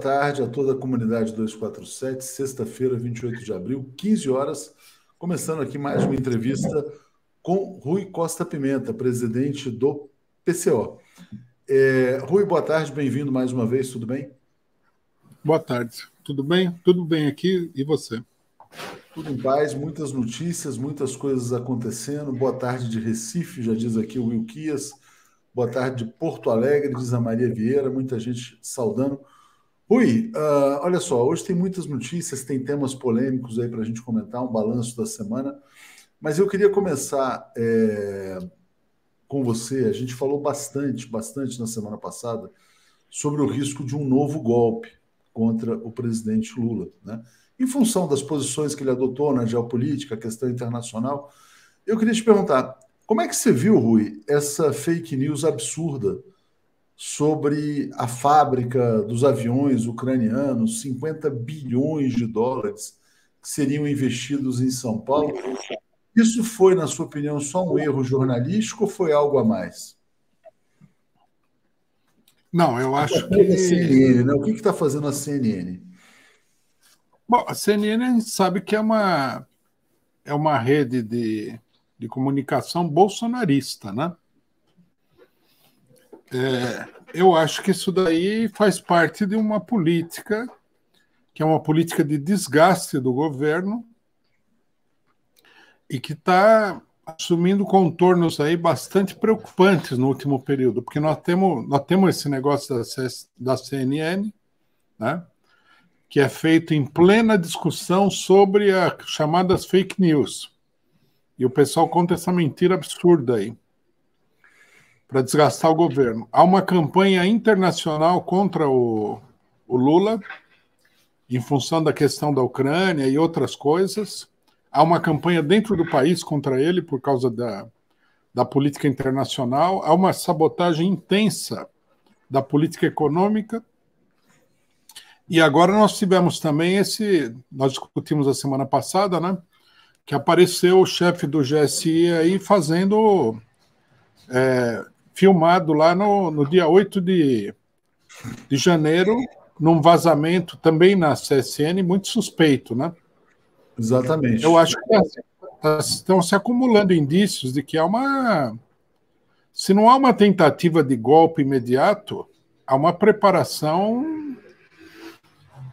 Tarde a toda a comunidade 247, sexta-feira, 28 de abril, 15 horas, começando aqui mais uma entrevista com Rui Costa Pimenta, presidente do PCO. É, Rui, boa tarde, bem-vindo mais uma vez, tudo bem? Boa tarde, tudo bem? Tudo bem aqui e você? Tudo em paz, muitas notícias, muitas coisas acontecendo. Boa tarde de Recife, já diz aqui o Will Kias. Boa tarde de Porto Alegre, diz a Maria Vieira, muita gente saudando. Rui, uh, olha só, hoje tem muitas notícias, tem temas polêmicos aí para a gente comentar, um balanço da semana, mas eu queria começar é, com você. A gente falou bastante, bastante na semana passada sobre o risco de um novo golpe contra o presidente Lula, né? Em função das posições que ele adotou na geopolítica, questão internacional, eu queria te perguntar: como é que você viu, Rui, essa fake news absurda sobre a fábrica dos aviões ucranianos, 50 bilhões de dólares que seriam investidos em São Paulo? Isso foi, na sua opinião, só um erro jornalístico ou foi algo a mais? Não, eu acho que. CNN, né? O que está fazendo a CNN? Bom, a CNN a gente sabe que é uma, é uma rede de de comunicação bolsonarista, né? É, eu acho que isso daí faz parte de uma política que é uma política de desgaste do governo e que está assumindo contornos aí bastante preocupantes no último período, porque nós temos, nós temos esse negócio da, da CNN, né, que é feito em plena discussão sobre as chamadas fake news. E o pessoal conta essa mentira absurda aí para desgastar o governo. Há uma campanha internacional contra o, o Lula, em função da questão da Ucrânia e outras coisas. Há uma campanha dentro do país contra ele por causa da, da política internacional. Há uma sabotagem intensa da política econômica. E agora nós tivemos também esse. Nós discutimos a semana passada, né? que apareceu o chefe do GSI aí fazendo é, filmado lá no, no dia 8 de, de janeiro, num vazamento também na CSN, muito suspeito, né? Exatamente. Eu acho que estão se acumulando indícios de que há uma. Se não há uma tentativa de golpe imediato, há uma preparação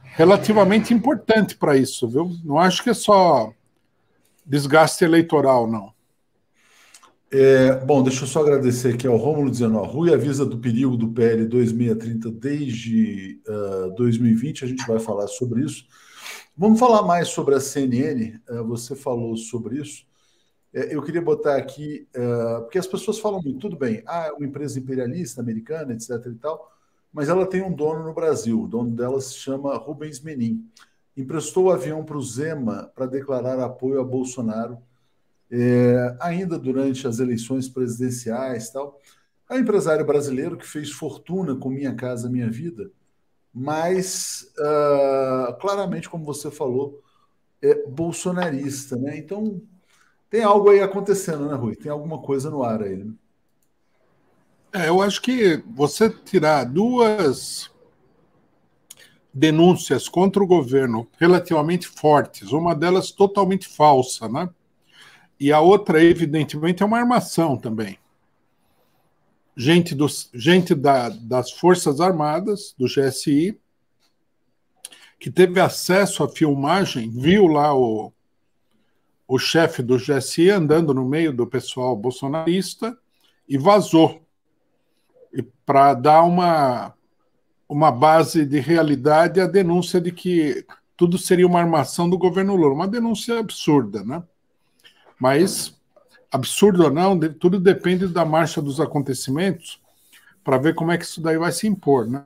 relativamente importante para isso, viu? Não acho que é só desgaste eleitoral, não. É, bom, deixa eu só agradecer aqui ao Rômulo dizendo: ó, Rui avisa do perigo do PL 2630 desde uh, 2020, a gente vai falar sobre isso. Vamos falar mais sobre a CNN, uh, você falou sobre isso. É, eu queria botar aqui, uh, porque as pessoas falam muito, tudo bem, ah, é uma empresa imperialista americana, etc. e tal, mas ela tem um dono no Brasil, o dono dela se chama Rubens Menin emprestou o avião para o Zema para declarar apoio a Bolsonaro, é, ainda durante as eleições presidenciais tal. É um empresário brasileiro que fez fortuna com Minha Casa Minha Vida, mas uh, claramente, como você falou, é bolsonarista, né? Então tem algo aí acontecendo, né, Rui? Tem alguma coisa no ar aí, né? É, eu acho que você tirar duas denúncias contra o governo relativamente fortes, uma delas totalmente falsa, né? E a outra, evidentemente, é uma armação também. Gente, dos, gente da, das Forças Armadas, do GSI, que teve acesso à filmagem, viu lá o, o chefe do GSI andando no meio do pessoal bolsonarista e vazou para dar uma uma base de realidade a denúncia de que tudo seria uma armação do governo Lula. Uma denúncia absurda, né? Mas, absurdo ou não, tudo depende da marcha dos acontecimentos para ver como é que isso daí vai se impor, né?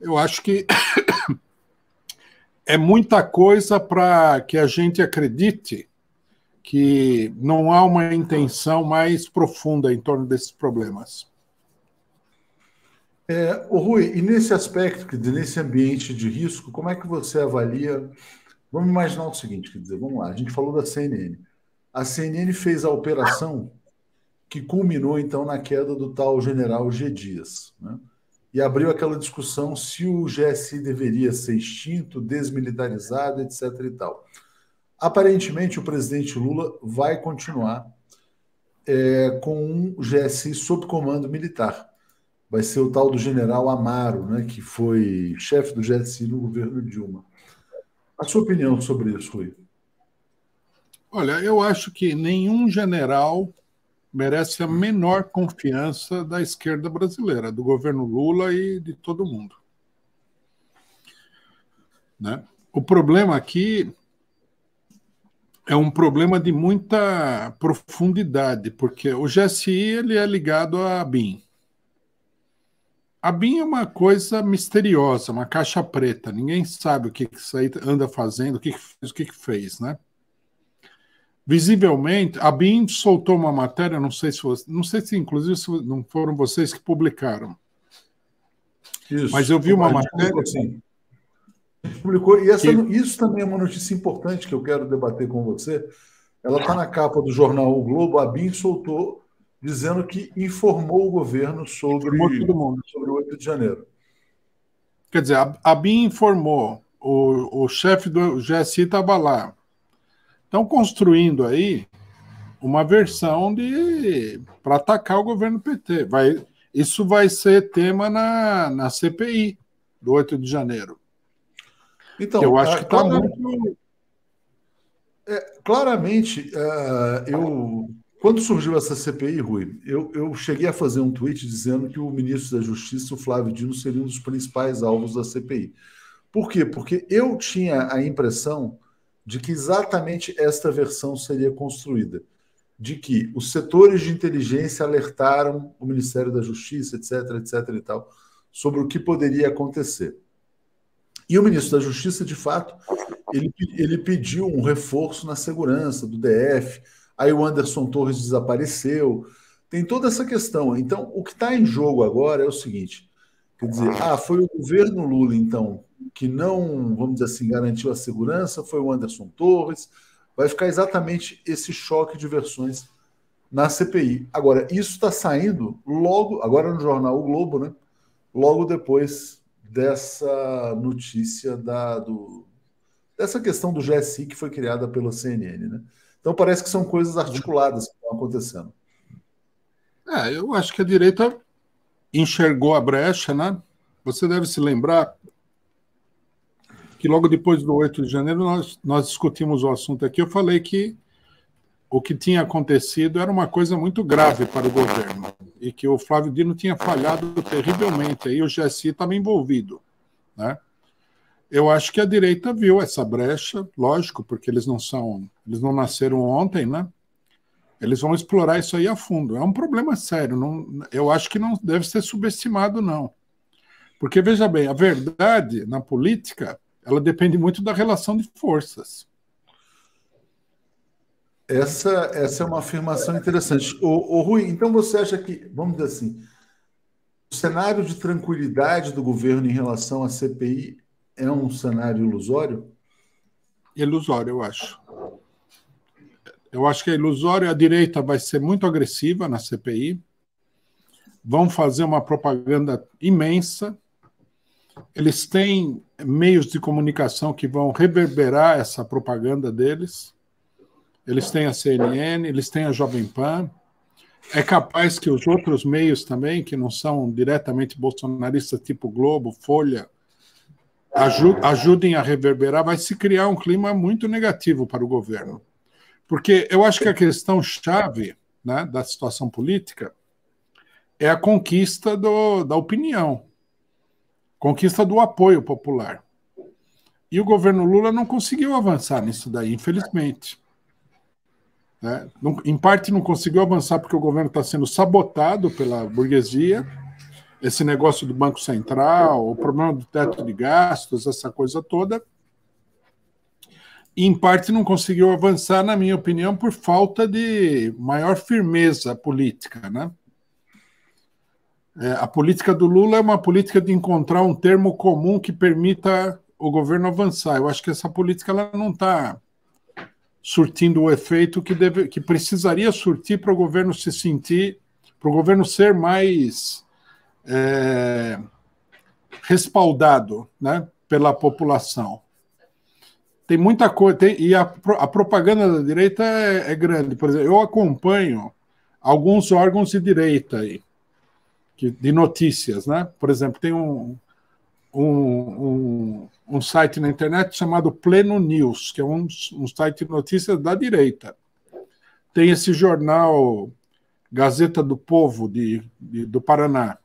Eu acho que é muita coisa para que a gente acredite que não há uma intenção mais profunda em torno desses problemas. É, o Rui, e nesse aspecto, nesse ambiente de risco, como é que você avalia? Vamos imaginar o seguinte, quer dizer, vamos lá, a gente falou da CNN. A CNN fez a operação que culminou então na queda do tal general G. Dias. Né? e abriu aquela discussão se o GSI deveria ser extinto, desmilitarizado, etc. e tal. Aparentemente, o presidente Lula vai continuar é, com um GSI sob comando militar. Vai ser o tal do general Amaro, né, que foi chefe do GSI no governo Dilma. A sua opinião sobre isso, Rui? Olha, eu acho que nenhum general merece a menor confiança da esquerda brasileira, do governo Lula e de todo mundo. Né? O problema aqui é um problema de muita profundidade, porque o GSI ele é ligado à BIM. A BIM é uma coisa misteriosa, uma caixa preta. Ninguém sabe o que, que isso aí anda fazendo, o que, que fez, o que, que fez, né? visivelmente, a BIM soltou uma matéria, não sei se não sei se inclusive se não foram vocês que publicaram. Isso, mas eu vi uma matéria. Assim. Publicou, e essa, que... isso também é uma notícia importante que eu quero debater com você. Ela está na capa do jornal O Globo. A BIM soltou dizendo que informou o governo sobre, sobre o 8 de janeiro. Quer dizer, a, a BIM informou, o, o chefe do GSI estava lá, Estão construindo aí uma versão de para atacar o governo PT. Vai, isso vai ser tema na, na CPI do 8 de janeiro. Então, eu acho que está muito. É, claramente, uh, eu quando surgiu essa CPI, Rui, eu, eu cheguei a fazer um tweet dizendo que o ministro da Justiça, o Flávio Dino, seria um dos principais alvos da CPI. Por quê? Porque eu tinha a impressão de que exatamente esta versão seria construída, de que os setores de inteligência alertaram o Ministério da Justiça, etc, etc e tal, sobre o que poderia acontecer. E o ministro da Justiça, de fato, ele, ele pediu um reforço na segurança do DF, aí o Anderson Torres desapareceu, tem toda essa questão. Então, o que está em jogo agora é o seguinte: quer dizer, ah, foi o governo Lula, então, que não, vamos dizer assim, garantiu a segurança foi o Anderson Torres. Vai ficar exatamente esse choque de versões na CPI. Agora, isso está saindo logo, agora no jornal O Globo, né? Logo depois dessa notícia da, do, dessa questão do GSI que foi criada pela CNN, né? Então parece que são coisas articuladas que estão acontecendo. É, eu acho que a direita enxergou a brecha, né? Você deve se lembrar que logo depois do 8 de janeiro nós, nós discutimos o assunto aqui. Eu falei que o que tinha acontecido era uma coisa muito grave para o governo e que o Flávio Dino tinha falhado terrivelmente. Aí o GSI estava envolvido, né? Eu acho que a direita viu essa brecha, lógico, porque eles não são, eles não nasceram ontem, né? Eles vão explorar isso aí a fundo. É um problema sério. Não, eu acho que não deve ser subestimado, não. Porque, veja bem, a verdade na política ela depende muito da relação de forças. Essa, essa é uma afirmação interessante. O, o Rui, então você acha que, vamos dizer assim, o cenário de tranquilidade do governo em relação à CPI é um cenário ilusório? Ilusório, eu acho. Eu acho que é ilusório. A direita vai ser muito agressiva na CPI. Vão fazer uma propaganda imensa eles têm meios de comunicação que vão reverberar essa propaganda deles. Eles têm a CNN, eles têm a Jovem Pan. É capaz que os outros meios também, que não são diretamente bolsonaristas, tipo Globo, Folha, ajudem a reverberar. Vai se criar um clima muito negativo para o governo. Porque eu acho que a questão chave né, da situação política é a conquista do, da opinião conquista do apoio popular. E o governo Lula não conseguiu avançar nisso daí, infelizmente. É, não, em parte não conseguiu avançar porque o governo está sendo sabotado pela burguesia, esse negócio do Banco Central, o problema do teto de gastos, essa coisa toda. Em parte não conseguiu avançar, na minha opinião, por falta de maior firmeza política, né? É, a política do Lula é uma política de encontrar um termo comum que permita o governo avançar. Eu acho que essa política ela não está surtindo o efeito que, deve, que precisaria surtir para o governo se sentir, para o governo ser mais é, respaldado né, pela população. Tem muita coisa, tem, e a, a, propaganda da direita é, é, grande. Por exemplo, eu acompanho alguns órgãos de direita aí, que, de notícias, né? Por exemplo, tem um, um, um, um site na internet chamado Pleno News, que é um, um site de notícias da direita. Tem esse jornal Gazeta do Povo de, de do Paraná.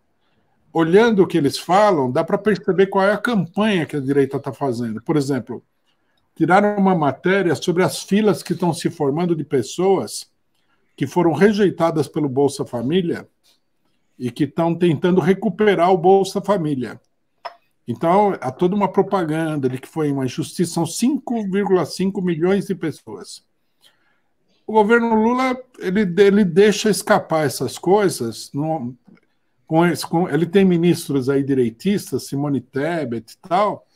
Olhando o que eles falam, dá para perceber qual é a campanha que a direita está fazendo. Por exemplo, tiraram uma matéria sobre as filas que estão se formando de pessoas que foram rejeitadas pelo Bolsa Família e que estão tentando recuperar o Bolsa Família. Então, há toda uma propaganda de que foi uma injustiça, são 5,5 milhões de pessoas o governo Lula ele, ele deixa escapar essas coisas. No, com, esse, com, ele tem ministros aí direitistas, Simone Tebet e tal,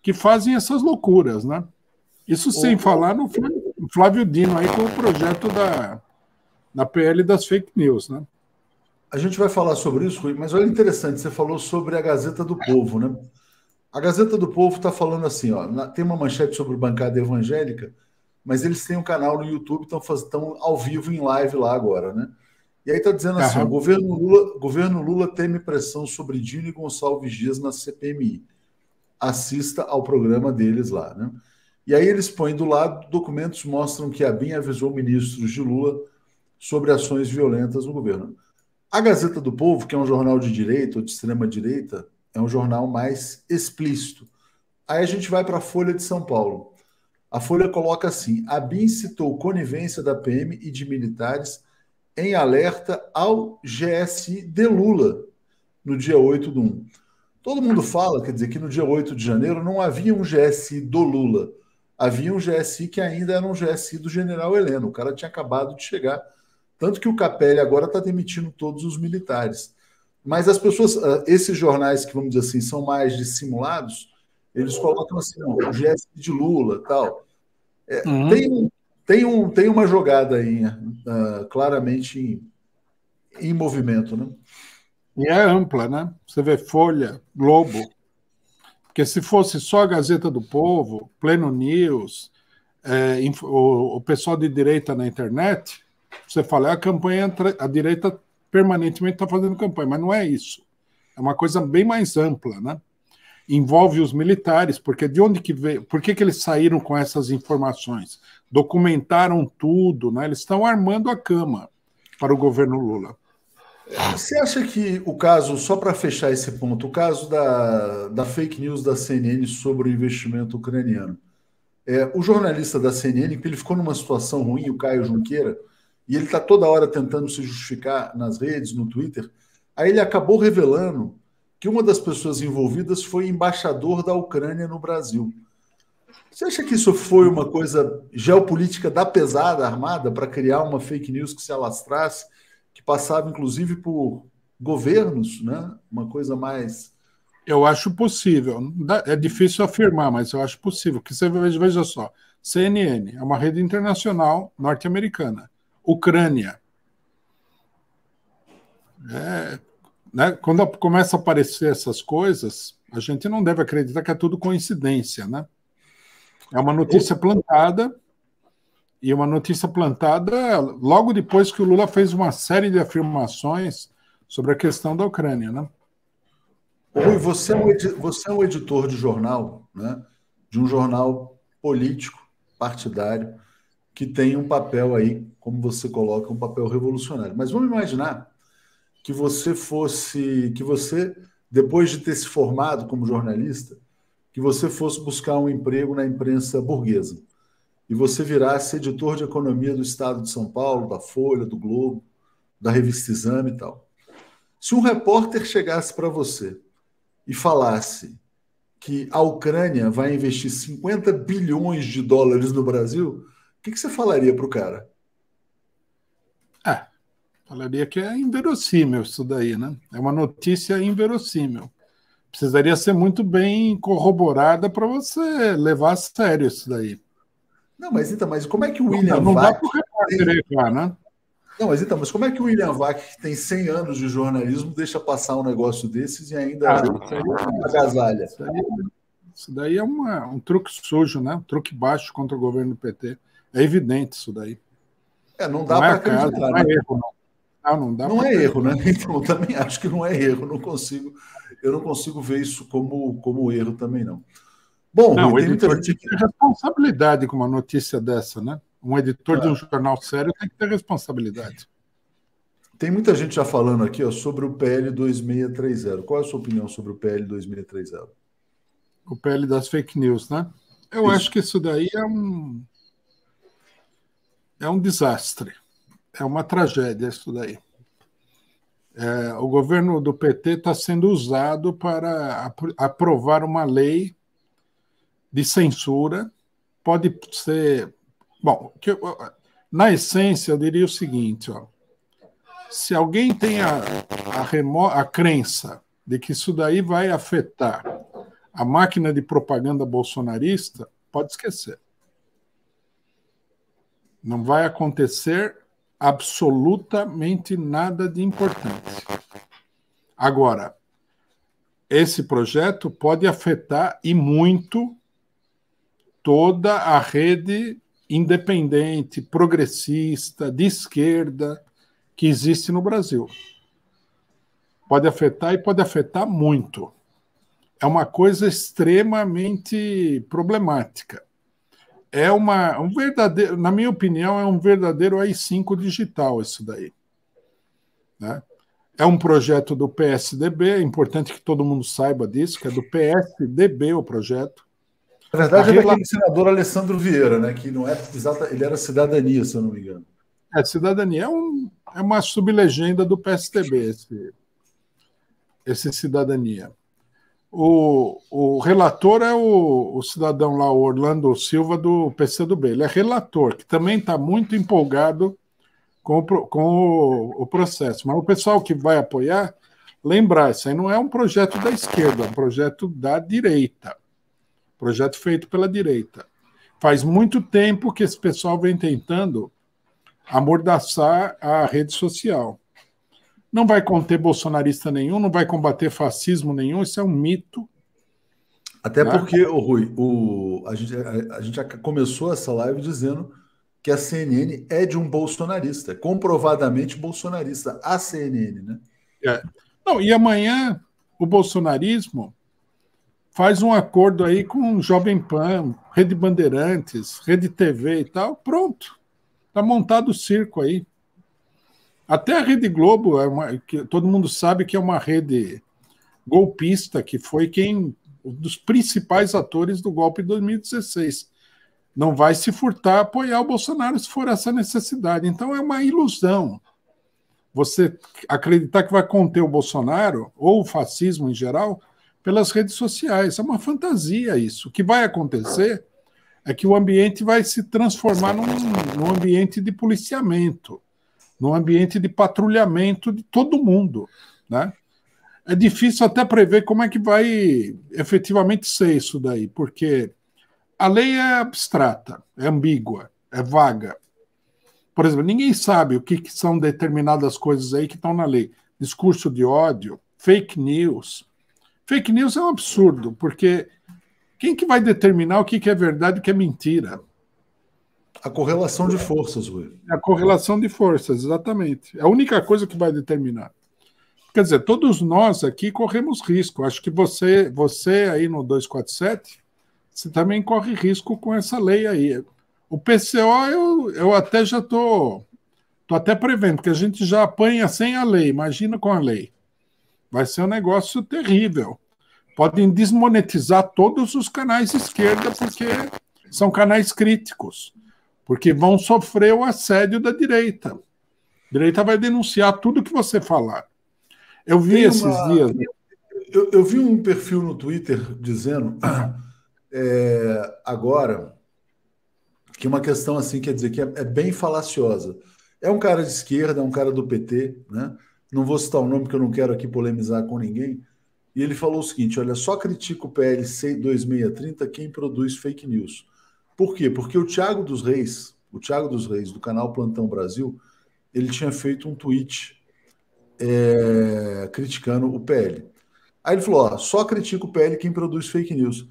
que fazem essas loucuras, né? Isso sem falar no Flávio Dino aí com o projeto da, da PL das fake news, né? A gente vai falar sobre isso, Rui, mas olha interessante, você falou sobre a Gazeta do Povo, né? A Gazeta do Povo está falando assim, ó, tem uma manchete sobre bancada evangélica, mas eles têm um canal no YouTube, estão ao vivo em live lá agora, né? E aí está dizendo assim: o governo Lula, governo Lula teme pressão sobre Dino e Gonçalves Dias na CPMI. Assista ao programa deles lá, né? E aí eles põem do lado documentos mostram que a BIM avisou ministros de Lula sobre ações violentas no governo. A Gazeta do Povo, que é um jornal de direita ou de extrema direita, é um jornal mais explícito. Aí a gente vai para a Folha de São Paulo. A Folha coloca assim: a BIM citou conivência da PM e de militares em alerta ao GSI de Lula no dia 8 do 1. Todo mundo fala, quer dizer, que no dia 8 de janeiro não havia um GSI do Lula. Havia um GSI que ainda era um GSI do general Heleno. O cara tinha acabado de chegar. Tanto que o Capelli agora está demitindo todos os militares. Mas as pessoas, ah, esses jornais que, vamos dizer assim, são mais dissimulados, eles colocam assim, o GS de Lula tal. É, uhum. tem, tem, um, tem uma jogada aí, uh, claramente em, em movimento, né? E é ampla, né? Você vê Folha, Globo. Porque se fosse só a Gazeta do Povo, Pleno News, é, o, o, pessoal de direita na internet, você fala, a campanha, a direita permanentemente está fazendo campanha, mas não é isso. É uma coisa bem mais ampla, né? Envolve os militares, porque de onde que veio, por que, que eles saíram com essas informações? Documentaram tudo, né? Eles estão armando a cama para o governo Lula. Você acha que o caso, só para fechar esse ponto, o caso da, da fake news da CNN sobre o investimento ucraniano, é, o jornalista da CNN, ele ficou numa situação ruim, o Caio Junqueira, e ele está toda hora tentando se justificar nas redes, no Twitter, aí ele acabou revelando que uma das pessoas envolvidas foi embaixador da Ucrânia no Brasil. Você acha que isso foi uma coisa geopolítica da pesada armada para criar uma fake news que se alastrasse, que passava inclusive por governos, né? Uma coisa mais. Eu acho possível. É difícil afirmar, mas eu acho possível. Que você veja, só, CNN é uma rede internacional norte-americana. Ucrânia. É, né? Quando começa a aparecer essas coisas, a gente não deve acreditar que é tudo coincidência, né? É uma notícia plantada e uma notícia plantada logo depois que o Lula fez uma série de afirmações sobre a questão da Ucrânia, né? Rui, você é um, você é um editor de jornal, né? De um jornal político, partidário, que tem um papel aí, como você coloca, um papel revolucionário. Mas vamos imaginar que você fosse, que você, depois de ter se formado como jornalista, que você fosse buscar um emprego na imprensa burguesa e você virasse editor de economia do Estado de São Paulo, da Folha, do Globo, da revista Exame e tal. Se um repórter chegasse para você e falasse que a Ucrânia vai investir 50 bilhões de dólares no Brasil, o que, que você falaria para o cara? Falaria que é inverossímil isso daí, né? É uma notícia inverossímil. Precisaria ser muito bem corroborada para você levar a sério isso daí. Não, mas então, mas como é que o William não, não Vac... Dá tem... errar, né? Não, mas então, mas como é que o William Vac, que tem 100 anos de jornalismo, deixa passar um negócio desses e ainda ah, é agasalha? Isso, aí, isso daí é uma, um truque sujo, né? Um truque baixo contra o governo do PT. É evidente isso daí. É, não dá para acreditar. Não é né? erro, não. Não, não, dá não é erro, né? Então, eu também acho que não é erro. Não consigo, eu não consigo ver isso como, como erro também, não. Bom, não, o editor tem que ter responsabilidade com uma notícia dessa, né? Um editor é. de um jornal sério tem que ter responsabilidade. Tem muita gente já falando aqui ó, sobre o PL 2630. Qual é a sua opinião sobre o PL 2630? O PL das fake news, né? Eu isso. acho que isso daí é um é um desastre, é uma tragédia isso daí. É, o governo do PT está sendo usado para aprovar uma lei de censura. Pode ser Bom, que, na essência, eu diria o seguinte: ó, se alguém tem a, a, remo, a crença de que isso daí vai afetar a máquina de propaganda bolsonarista, pode esquecer. Não vai acontecer absolutamente nada de importante. Agora, esse projeto pode afetar e muito toda a rede independente, progressista, de esquerda que existe no Brasil. Pode afetar e pode afetar muito. É uma coisa extremamente problemática. É uma um verdadeiro, na minha opinião, é um verdadeiro AI-5 digital isso daí. Né? É um projeto do PSDB, é importante que todo mundo saiba disso, que é do PSDB o projeto. Na verdade, é daquele senador Alessandro Vieira, né? Que não é exata, ele era cidadania, se eu não me engano. É, cidadania é, um, é uma sublegenda do PSTB, esse, esse cidadania. O, o relator é o, o cidadão lá, o Orlando Silva, do PCdoB. Ele é relator, que também está muito empolgado com, o, com o, o, processo. Mas o pessoal que vai apoiar, lembrar, isso aí não é um projeto da esquerda, é um projeto da direita projeto feito pela direita. Faz muito tempo que esse pessoal vem tentando amordaçar a rede social. Não vai conter bolsonarista nenhum, não vai combater fascismo nenhum, isso é um mito. Até né? porque, o Rui, o, a, gente, a, a gente já começou essa live dizendo que a CNN é de um bolsonarista, comprovadamente bolsonarista, a CNN, né? É. Não, e amanhã o bolsonarismo faz um acordo aí com Jovem Pan, Rede Bandeirantes, Rede TV e tal, pronto. Está montado o circo aí. Até a Rede Globo, é uma, que todo mundo sabe que é uma rede golpista, que foi quem um dos principais atores do golpe de 2016. Não vai se furtar a apoiar o Bolsonaro se for essa necessidade. Então é uma ilusão. Você acreditar que vai conter o Bolsonaro, ou o fascismo em geral, pelas redes sociais. É uma fantasia isso. O que vai acontecer é que o ambiente vai se transformar num, num ambiente de policiamento, num ambiente de patrulhamento de todo mundo. Né? É difícil até prever como é que vai efetivamente ser isso daí, porque a lei é abstrata, é ambígua, é vaga. Por exemplo, ninguém sabe o que, que são determinadas coisas aí que estão na lei. Discurso de ódio, fake news, Fake news é um absurdo, porque quem que vai determinar o que, é verdade e o que é mentira? A correlação de forças, Rui. A correlação de forças, exatamente. É a única coisa que vai determinar. Quer dizer, todos nós aqui corremos risco. Acho que você, você aí no 247, você também corre risco com essa lei aí. O PCO eu, eu até já tô, tô até prevendo, porque a gente já apanha sem a lei, imagina com a lei. Vai ser um negócio terrível. Podem desmonetizar todos os canais esquerda, porque são canais críticos, porque vão sofrer o assédio da direita. A direita vai denunciar tudo que você falar. Eu vi Tem esses uma... dias. Eu, eu, vi um perfil no Twitter dizendo é, agora que uma questão assim, quer dizer, que é, é bem falaciosa. É um cara de esquerda, é um cara do PT, né? não vou citar o nome porque eu não quero aqui polemizar com ninguém, e ele falou o seguinte: olha, só critica o PLC 2630 quem produz fake news. Por quê? Porque o Tiago dos Reis, o Tiago dos Reis, do canal Plantão Brasil, ele tinha feito um tweet é, criticando o PL. Aí ele falou: ó, só critica o PL quem produz fake news.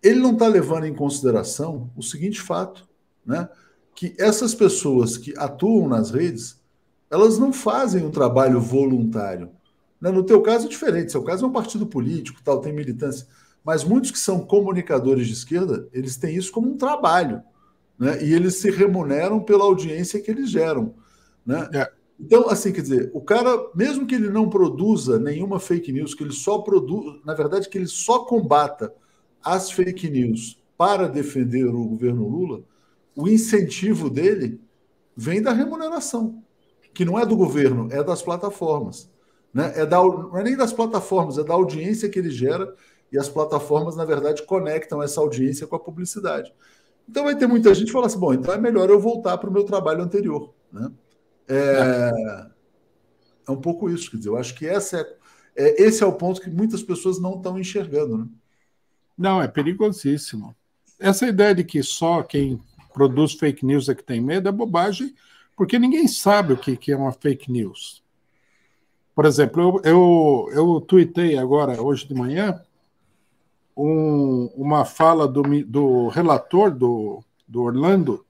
Ele não está levando em consideração o seguinte fato, né? Que essas pessoas que atuam nas redes, elas não fazem um trabalho voluntário. Né? No teu caso é diferente, seu caso é um partido político, tal, tem militância. Mas muitos que são comunicadores de esquerda, eles têm isso como um trabalho. Né? E eles se remuneram pela audiência que eles geram. Né? É. Então, assim, quer dizer, o cara, mesmo que ele não produza nenhuma fake news, que ele só produz, na verdade, que ele só combata as fake news para defender o governo Lula, o incentivo dele vem da remuneração, que não é do governo, é das plataformas. Né? É da, não é nem das plataformas, é da audiência que ele gera, e as plataformas, na verdade, conectam essa audiência com a publicidade. Então vai ter muita gente que fala assim: bom, então é melhor eu voltar para o meu trabalho anterior. Né? É, é um pouco isso, quer dizer, eu acho que essa é, é, esse é o ponto que muitas pessoas não estão enxergando. Né? Não, é perigosíssimo. Essa ideia de que só quem produz fake news é que tem medo é bobagem, porque ninguém sabe o que, que é uma fake news. Por exemplo, eu, eu, eu tuitei agora, hoje de manhã, um, uma fala do, do relator do, do Orlando,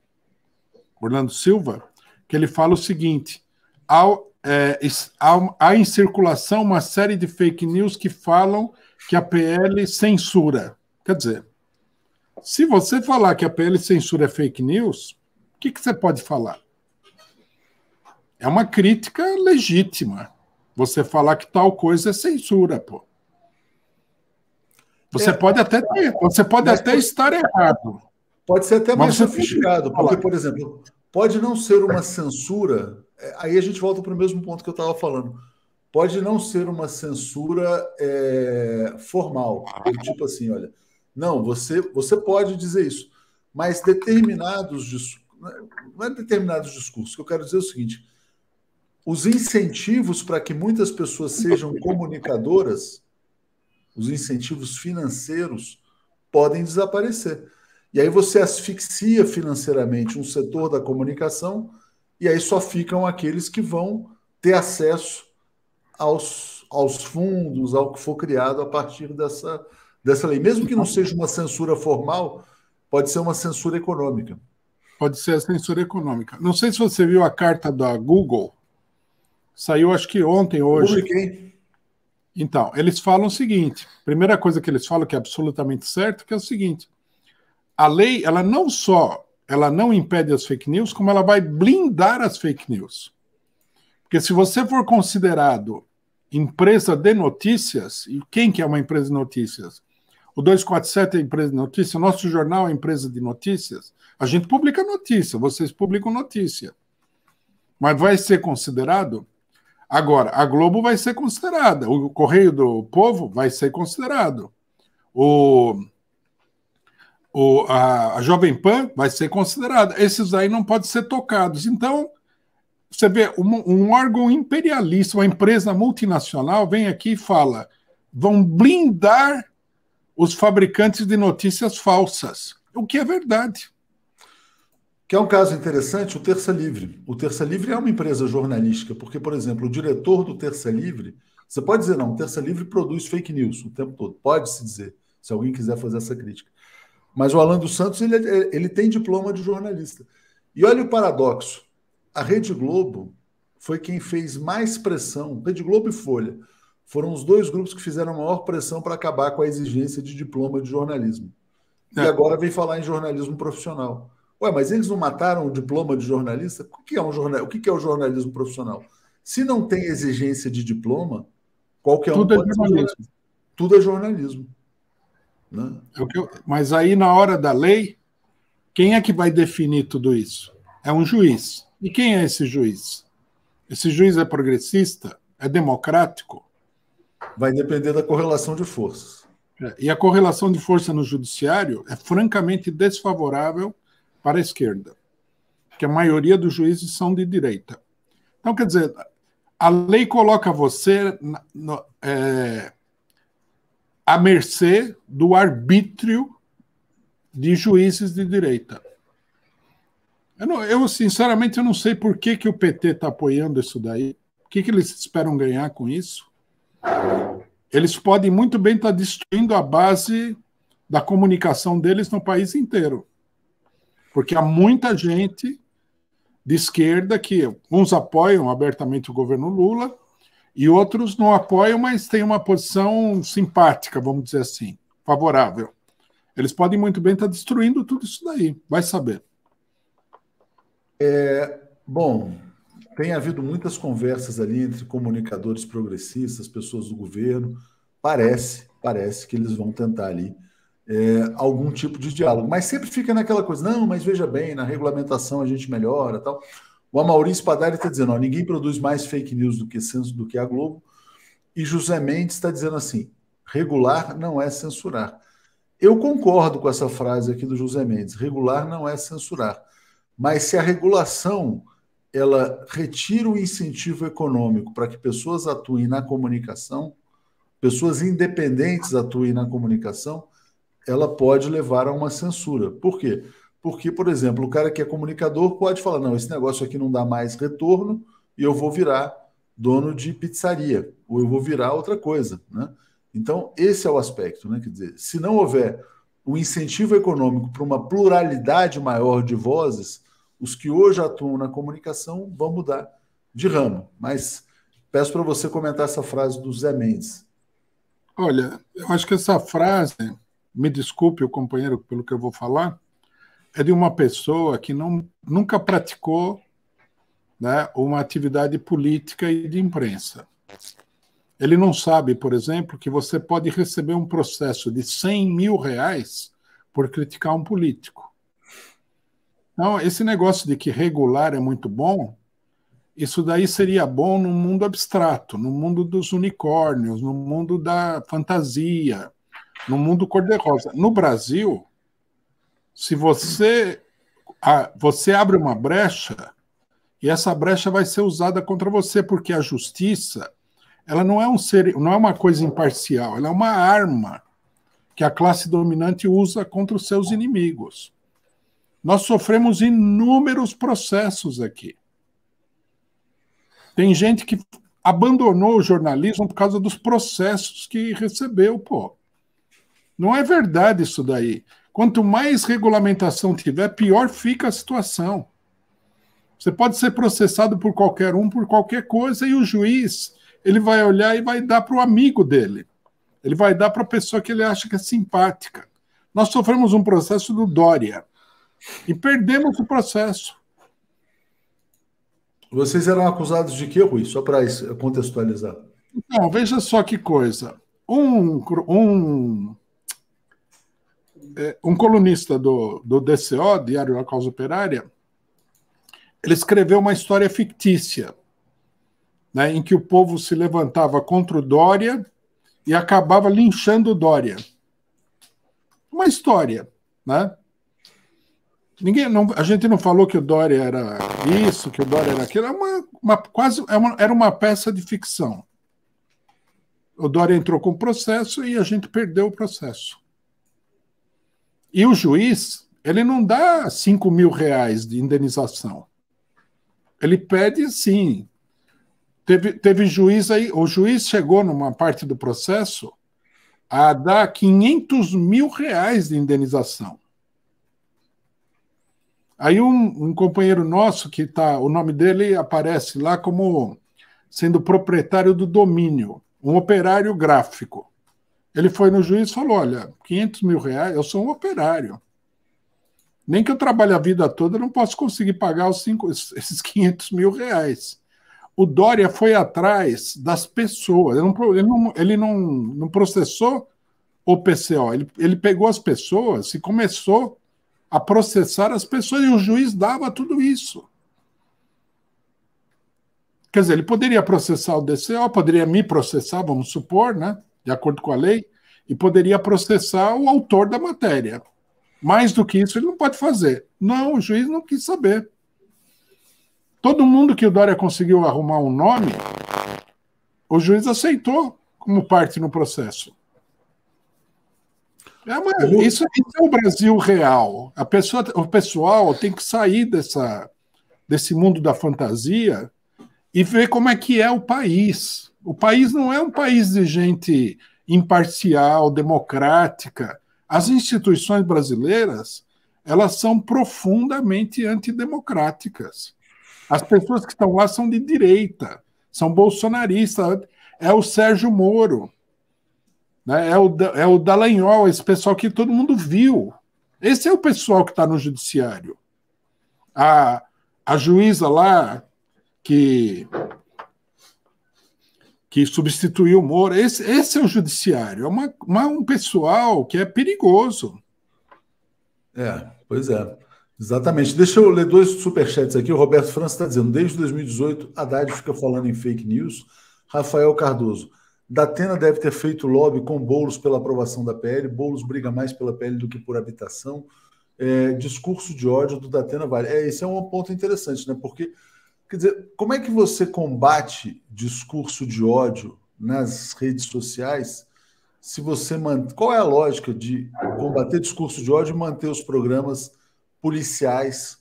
Orlando Silva, que ele fala o seguinte: há, é, há em circulação uma série de fake news que falam que a PL censura. Quer dizer, se você falar que a PL censura é fake news, o que, que você pode falar? É uma crítica legítima. Você falar que tal coisa é censura, pô. Você é, pode até ter, você pode até pode, estar errado. Pode ser até mais sofisticado, porque, por exemplo, pode não ser uma censura. É, aí a gente volta para o mesmo ponto que eu estava falando. Pode não ser uma censura é, formal, tipo assim, olha, não, você, você pode dizer isso, mas determinados não é determinados discursos. que eu quero dizer é o seguinte: os incentivos para que muitas pessoas sejam comunicadoras, os incentivos financeiros, podem desaparecer. E aí você asfixia financeiramente um setor da comunicação, e aí só ficam aqueles que vão ter acesso aos, aos fundos, ao que for criado a partir dessa, dessa lei. Mesmo que não seja uma censura formal, pode ser uma censura econômica. Pode ser a censura econômica. Não sei se você viu a carta da Google. Saiu acho que ontem, hoje. Publiquei. Então, eles falam o seguinte: primeira coisa que eles falam que é absolutamente certo, que é o seguinte: a lei, ela não só ela não impede as fake news, como ela vai blindar as fake news. Porque se você for considerado empresa de notícias, e quem que é uma empresa de notícias? O 247 é empresa de notícias, o nosso jornal é empresa de notícias. A gente publica notícia, vocês publicam notícia. Mas vai ser considerado? Agora, a Globo vai ser considerada, o Correio do Povo vai ser considerado. O o, a, a Jovem Pan vai ser considerada. Esses aí não podem ser tocados. Então, você vê, um, um, órgão imperialista, uma empresa multinacional, vem aqui e fala: vão blindar os fabricantes de notícias falsas. O que é verdade. Que é um caso interessante, o Terça Livre. O Terça Livre é uma empresa jornalística, porque, por exemplo, o diretor do Terça Livre, você pode dizer, não, o Terça Livre produz fake news o tempo todo. Pode-se dizer, se alguém quiser fazer essa crítica. Mas o Alan dos Santos ele, ele tem diploma de jornalista. E olha o paradoxo: a Rede Globo foi quem fez mais pressão, Rede Globo e Folha, foram os dois grupos que fizeram a maior pressão para acabar com a exigência de diploma de jornalismo. É. E agora vem falar em jornalismo profissional. Ué, mas eles não mataram o diploma de jornalista? O que é, um jornal... o que é o jornalismo profissional? Se não tem exigência de diploma, qualquer Tudo um é jornalismo. Tudo é jornalismo. Né? É mas aí, na hora da lei, quem é que vai definir tudo isso? É um juiz. E quem é esse juiz? Esse juiz é progressista? É democrático? Vai depender da correlação de forças. É, e a correlação de força no judiciário é francamente desfavorável para a esquerda, que a maioria dos juízes são de direita. Então, quer dizer, a lei coloca você no, é, à mercê do arbítrio de juízes de direita. Eu, não, eu, sinceramente, eu não sei por que, que o PT está apoiando isso daí. O que, que eles esperam ganhar com isso? Eles podem muito bem estar tá destruindo a base da comunicação deles no país inteiro. Porque há muita gente de esquerda que uns apoiam abertamente o governo Lula e outros não apoiam, mas têm uma posição simpática, vamos dizer assim, favorável. Eles podem muito bem estar destruindo tudo isso daí, vai saber. É, bom, tem havido muitas conversas ali entre comunicadores progressistas, pessoas do governo. Parece, parece que eles vão tentar ali é, algum tipo de diálogo. Mas sempre fica naquela coisa, não, mas veja bem, na regulamentação a gente melhora tal. O Amaurício Padari está dizendo, ó, ninguém produz mais fake news do que, do que a Globo. E José Mendes está dizendo assim, regular não é censurar. Eu concordo com essa frase aqui do José Mendes, regular não é censurar. Mas se a regulação ela retira o incentivo econômico para que pessoas atuem na comunicação, pessoas independentes atuem na comunicação, ela pode levar a uma censura. Por quê? Porque, por exemplo, o cara que é comunicador pode falar: não, esse negócio aqui não dá mais retorno e eu vou virar dono de pizzaria, ou eu vou virar outra coisa. Né? Então, esse é o aspecto. Né? Quer dizer, se não houver um incentivo econômico para uma pluralidade maior de vozes, os que hoje atuam na comunicação vão mudar de ramo. Mas peço para você comentar essa frase do Zé Mendes. Olha, eu acho que essa frase me desculpe o companheiro pelo que eu vou falar, é de uma pessoa que não, nunca praticou né, uma atividade política e de imprensa. Ele não sabe, por exemplo, que você pode receber um processo de 100 mil reais por criticar um político. Então, esse negócio de que regular é muito bom, isso daí seria bom no mundo abstrato, no mundo dos unicórnios, no mundo da fantasia, no mundo cor-de-rosa. No Brasil, se você, a, você abre uma brecha, e essa brecha vai ser usada contra você, porque a justiça ela não é um ser, não é uma coisa imparcial, ela é uma arma que a classe dominante usa contra os seus inimigos. Nós sofremos inúmeros processos aqui. Tem gente que abandonou o jornalismo por causa dos processos que recebeu, pô. Não é verdade isso daí. Quanto mais regulamentação tiver, pior fica a situação. Você pode ser processado por qualquer um, por qualquer coisa, e o juiz ele vai olhar e vai dar para o amigo dele. Ele vai dar para a pessoa que ele acha que é simpática. Nós sofremos um processo do Dória e perdemos o processo. Vocês eram acusados de quê, Rui? Só para contextualizar. Não, veja só que coisa. Um, um um colunista do, do DCO, Diário da Causa Operária, ele escreveu uma história fictícia, né, em que o povo se levantava contra o Dória e acabava linchando o Dória. Uma história, né? Ninguém, não, a gente não falou que o Dória era isso, que o Dória era aquilo, era uma, uma quase é uma, era uma peça de ficção. O Dória entrou com o processo e a gente perdeu o processo. E o juiz, ele não dá 5 mil reais de indenização. Ele pede, sim. Teve, teve juiz aí, o juiz chegou numa parte do processo a dar 500 mil reais de indenização. Aí um, um companheiro nosso, que tá, o nome dele aparece lá como sendo proprietário do domínio, um operário gráfico. Ele foi no juiz e falou: Olha, 500 mil reais, eu sou um operário. Nem que eu trabalhe a vida toda, eu não posso conseguir pagar os cinco, esses 500 mil reais. O Dória foi atrás das pessoas. Ele não, ele não, ele não, não processou o PCO. Ele, ele pegou as pessoas e começou a processar as pessoas, e o juiz dava tudo isso. Quer dizer, ele poderia processar o DCO, poderia me processar, vamos supor, né? De acordo com a lei, e poderia processar o autor da matéria. Mais do que isso, ele não pode fazer. Não, o juiz não quis saber. Todo mundo que o Dória conseguiu arrumar um nome, o juiz aceitou como parte no processo. É isso, isso, é o Brasil real. A pessoa, o pessoal tem que sair dessa, desse mundo da fantasia e ver como é que é o país. O país não é um país de gente imparcial, democrática. As instituições brasileiras elas são profundamente antidemocráticas. As pessoas que estão lá são de direita, são bolsonaristas. É o Sérgio Moro, né? é, o, é o Dallagnol, esse pessoal que todo mundo viu. Esse é o pessoal que está no judiciário. A, a juíza lá, que, que substituiu o Moro, esse, esse é o judiciário. É uma, uma, um pessoal que é perigoso. É, pois é. Exatamente. Deixa eu ler dois superchats aqui. O Roberto França está dizendo: desde 2018, Haddad fica falando em fake news. Rafael Cardoso. Datena deve ter feito lobby com Boulos pela aprovação da PL. Boulos briga mais pela PL do que por habitação. É, discurso de ódio do Datena vale. É, esse é um ponto interessante, né? Porque, quer dizer, como é que você combate discurso de ódio nas redes sociais se você mantém. Qual é a lógica de combater discurso de ódio e manter os programas policiais,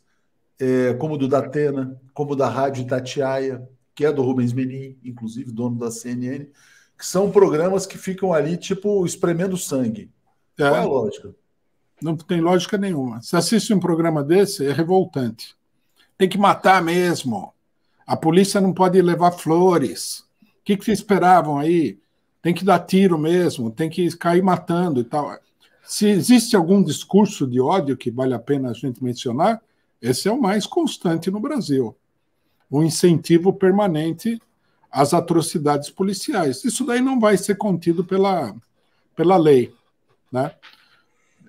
é, como o do Datena, como o da Rádio Itatiaia, que é do Rubens Menin, inclusive dono da CNN, que são programas que ficam ali, tipo, espremendo sangue. É. Qual é a lógica? Não tem lógica nenhuma. Se assiste um programa desse, é revoltante. Tem que matar mesmo. A polícia não pode levar flores. O que, que vocês esperavam aí? Tem que dar tiro mesmo, tem que cair matando e tal. Se existe algum discurso de ódio que vale a pena a gente mencionar, esse é o mais constante no Brasil. O incentivo permanente às atrocidades policiais. Isso daí não vai ser contido pela, pela lei. Né?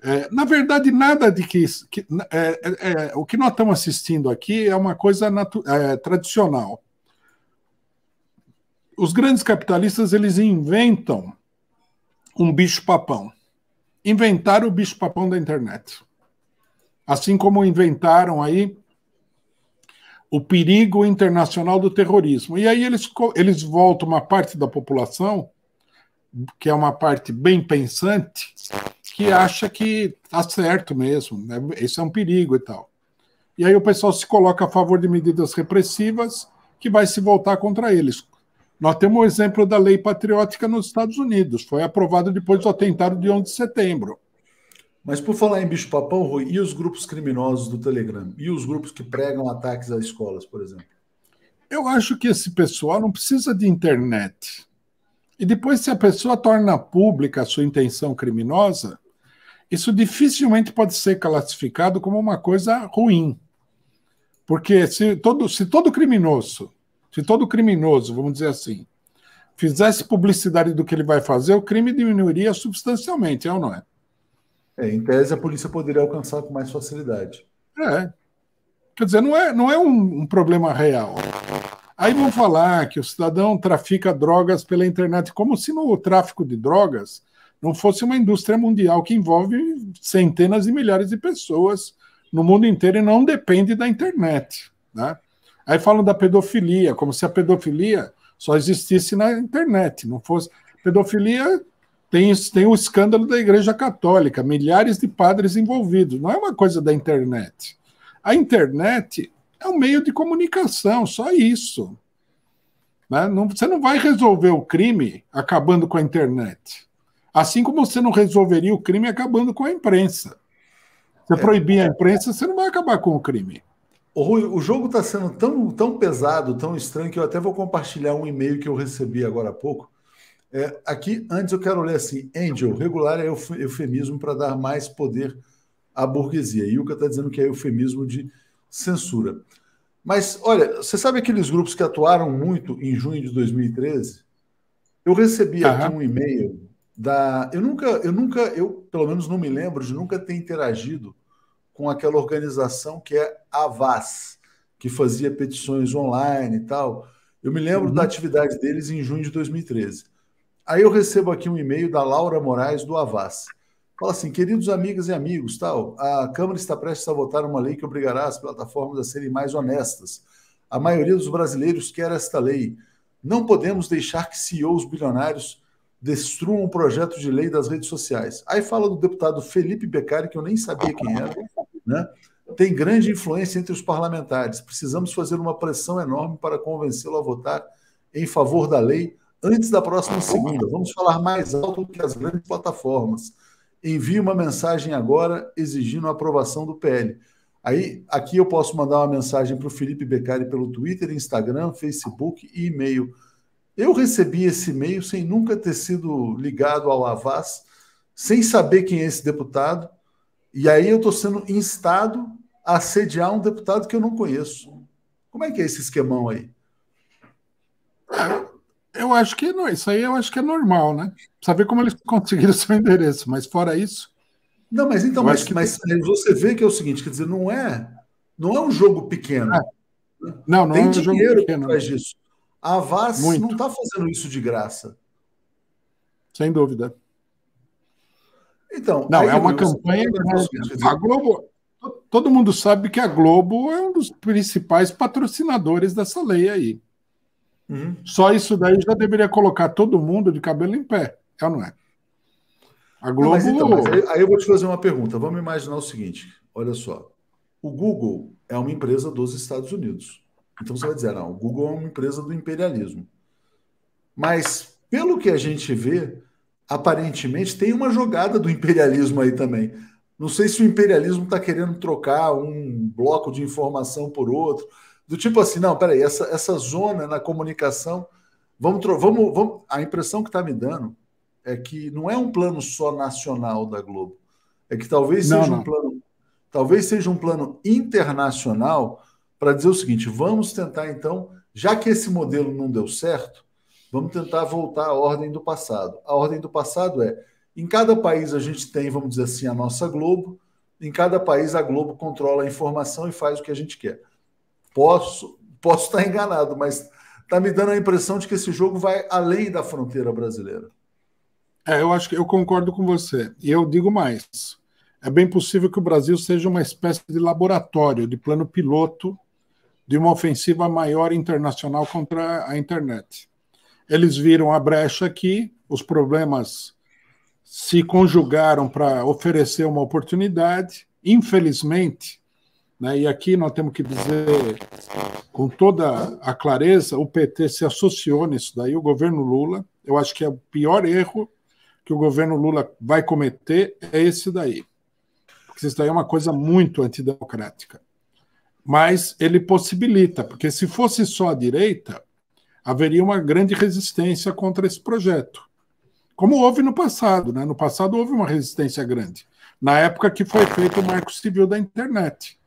É, na verdade, nada de que. que é, é, é o que nós estamos assistindo aqui é uma coisa é, tradicional. Os grandes capitalistas eles inventam um bicho-papão inventaram o bicho-papão da internet. Assim como inventaram aí o perigo internacional do terrorismo. E aí eles, eles voltam uma parte da população, que é uma parte bem pensante, que acha que está certo mesmo, né? esse é um perigo e tal. E aí o pessoal se coloca a favor de medidas repressivas que vai se voltar contra eles. Nós temos o exemplo da lei patriótica nos Estados Unidos. Foi aprovado depois do atentado de 11 de setembro. Mas por falar em bicho-papão, Rui, e os grupos criminosos do Telegram? E os grupos que pregam ataques a escolas, por exemplo? Eu acho que esse pessoal não precisa de internet. E depois, se a pessoa torna pública a sua intenção criminosa, isso dificilmente pode ser classificado como uma coisa ruim. Porque se todo, se todo criminoso se todo criminoso, vamos dizer assim, fizesse publicidade do que ele vai fazer, o crime diminuiria substancialmente, é ou não é? É, em tese, a polícia poderia alcançar com mais facilidade. É. Quer dizer, não é, não é um, um problema real. Aí vão falar que o cidadão trafica drogas pela internet, como se no tráfico de drogas não fosse uma indústria mundial que envolve centenas e milhares de pessoas no mundo inteiro e não depende da internet. Né? Aí falam da pedofilia, como se a pedofilia só existisse na internet, não fosse. Pedofilia tem, tem o escândalo da Igreja Católica, milhares de padres envolvidos, não é uma coisa da internet. A internet é um meio de comunicação, só isso. Né? Não, você não vai resolver o crime acabando com a internet. Assim como você não resolveria o crime acabando com a imprensa. Você é. proibir a imprensa, você não vai acabar com o crime. O, Rui, o jogo está sendo tão, tão pesado, tão estranho, que eu até vou compartilhar um e-mail que eu recebi agora há pouco. É, aqui, antes eu quero ler assim: Angel, regular é eufemismo para dar mais poder à burguesia. Yuka está dizendo que é eufemismo de censura. Mas, olha, você sabe aqueles grupos que atuaram muito em junho de 2013? Eu recebi uhum. aqui um e-mail da. Eu nunca, eu nunca, eu pelo menos não me lembro de nunca ter interagido com aquela organização que é a VAS, que fazia petições online e tal. Eu me lembro uhum. da atividade deles em junho de 2013. Aí eu recebo aqui um e-mail da Laura Moraes, do Avas. Fala assim, queridos amigas e amigos, tal, a Câmara está prestes a votar uma lei que obrigará as plataformas a serem mais honestas. A maioria dos brasileiros quer esta lei. Não podemos deixar que CEOs bilionários destruam o projeto de lei das redes sociais. Aí fala do deputado Felipe Beccari, que eu nem sabia quem era, né? Tem grande influência entre os parlamentares. Precisamos fazer uma pressão enorme para convencê-lo a votar em favor da lei antes da próxima segunda. Vamos falar mais alto do que as grandes plataformas. Envie uma mensagem agora exigindo a aprovação do PL. Aí, aqui eu posso mandar uma mensagem para o Felipe Beccari pelo Twitter, Instagram, Facebook e e-mail. Eu recebi esse e-mail sem nunca ter sido ligado ao Avaz, sem saber quem é esse deputado, e aí eu estou sendo instado a sediar um deputado que eu não conheço. Como é que é esse esquemão aí? Eu acho que não, isso aí eu acho que é normal, né? Saber como eles conseguiram seu endereço, mas fora isso. Não, mas então, mas, que... mas, você vê que é o seguinte, quer dizer, não é, não é um jogo pequeno. É. Não, não Tem é um dinheiro por trás disso. A Vaz Muito. não está fazendo isso de graça. Sem dúvida. Então, não, é uma campanha. A Globo, todo mundo sabe que a Globo é um dos principais patrocinadores dessa lei aí. Uhum. Só isso daí já deveria colocar todo mundo de cabelo em pé, é ou não é? A Globo. Não, mas então, mas aí, aí eu vou te fazer uma pergunta. Vamos imaginar o seguinte: olha só. O Google é uma empresa dos Estados Unidos. Então você vai dizer, não, o Google é uma empresa do imperialismo. Mas, pelo que a gente vê, aparentemente tem uma jogada do imperialismo aí também. Não sei se o imperialismo está querendo trocar um bloco de informação por outro do tipo assim, não, peraí, essa, essa zona na comunicação, vamos, vamos, vamos a impressão que está me dando é que não é um plano só nacional da Globo, é que talvez não, seja não. um plano, talvez seja um plano internacional para dizer o seguinte: vamos tentar então, já que esse modelo não deu certo, vamos tentar voltar à ordem do passado. A ordem do passado é em cada país a gente tem, vamos dizer assim, a nossa Globo. Em cada país a Globo controla a informação e faz o que a gente quer. Posso, posso estar enganado, mas está me dando a impressão de que esse jogo vai além da fronteira brasileira. É, eu acho que eu concordo com você. E eu digo mais. É bem possível que o Brasil seja uma espécie de laboratório, de plano piloto de uma ofensiva maior internacional contra a internet. Eles viram a brecha aqui, os problemas se conjugaram para oferecer uma oportunidade. Infelizmente, né? E aqui nós temos que dizer com toda a clareza: o PT se associou nisso daí, o governo Lula. Eu acho que é o pior erro que o governo Lula vai cometer é esse daí. Porque isso daí é uma coisa muito antidemocrática. Mas ele possibilita, porque se fosse só a direita, haveria uma grande resistência contra esse projeto. Como houve no passado, né? No passado houve uma resistência grande. Na época que foi feito o Marco Civil da Internet.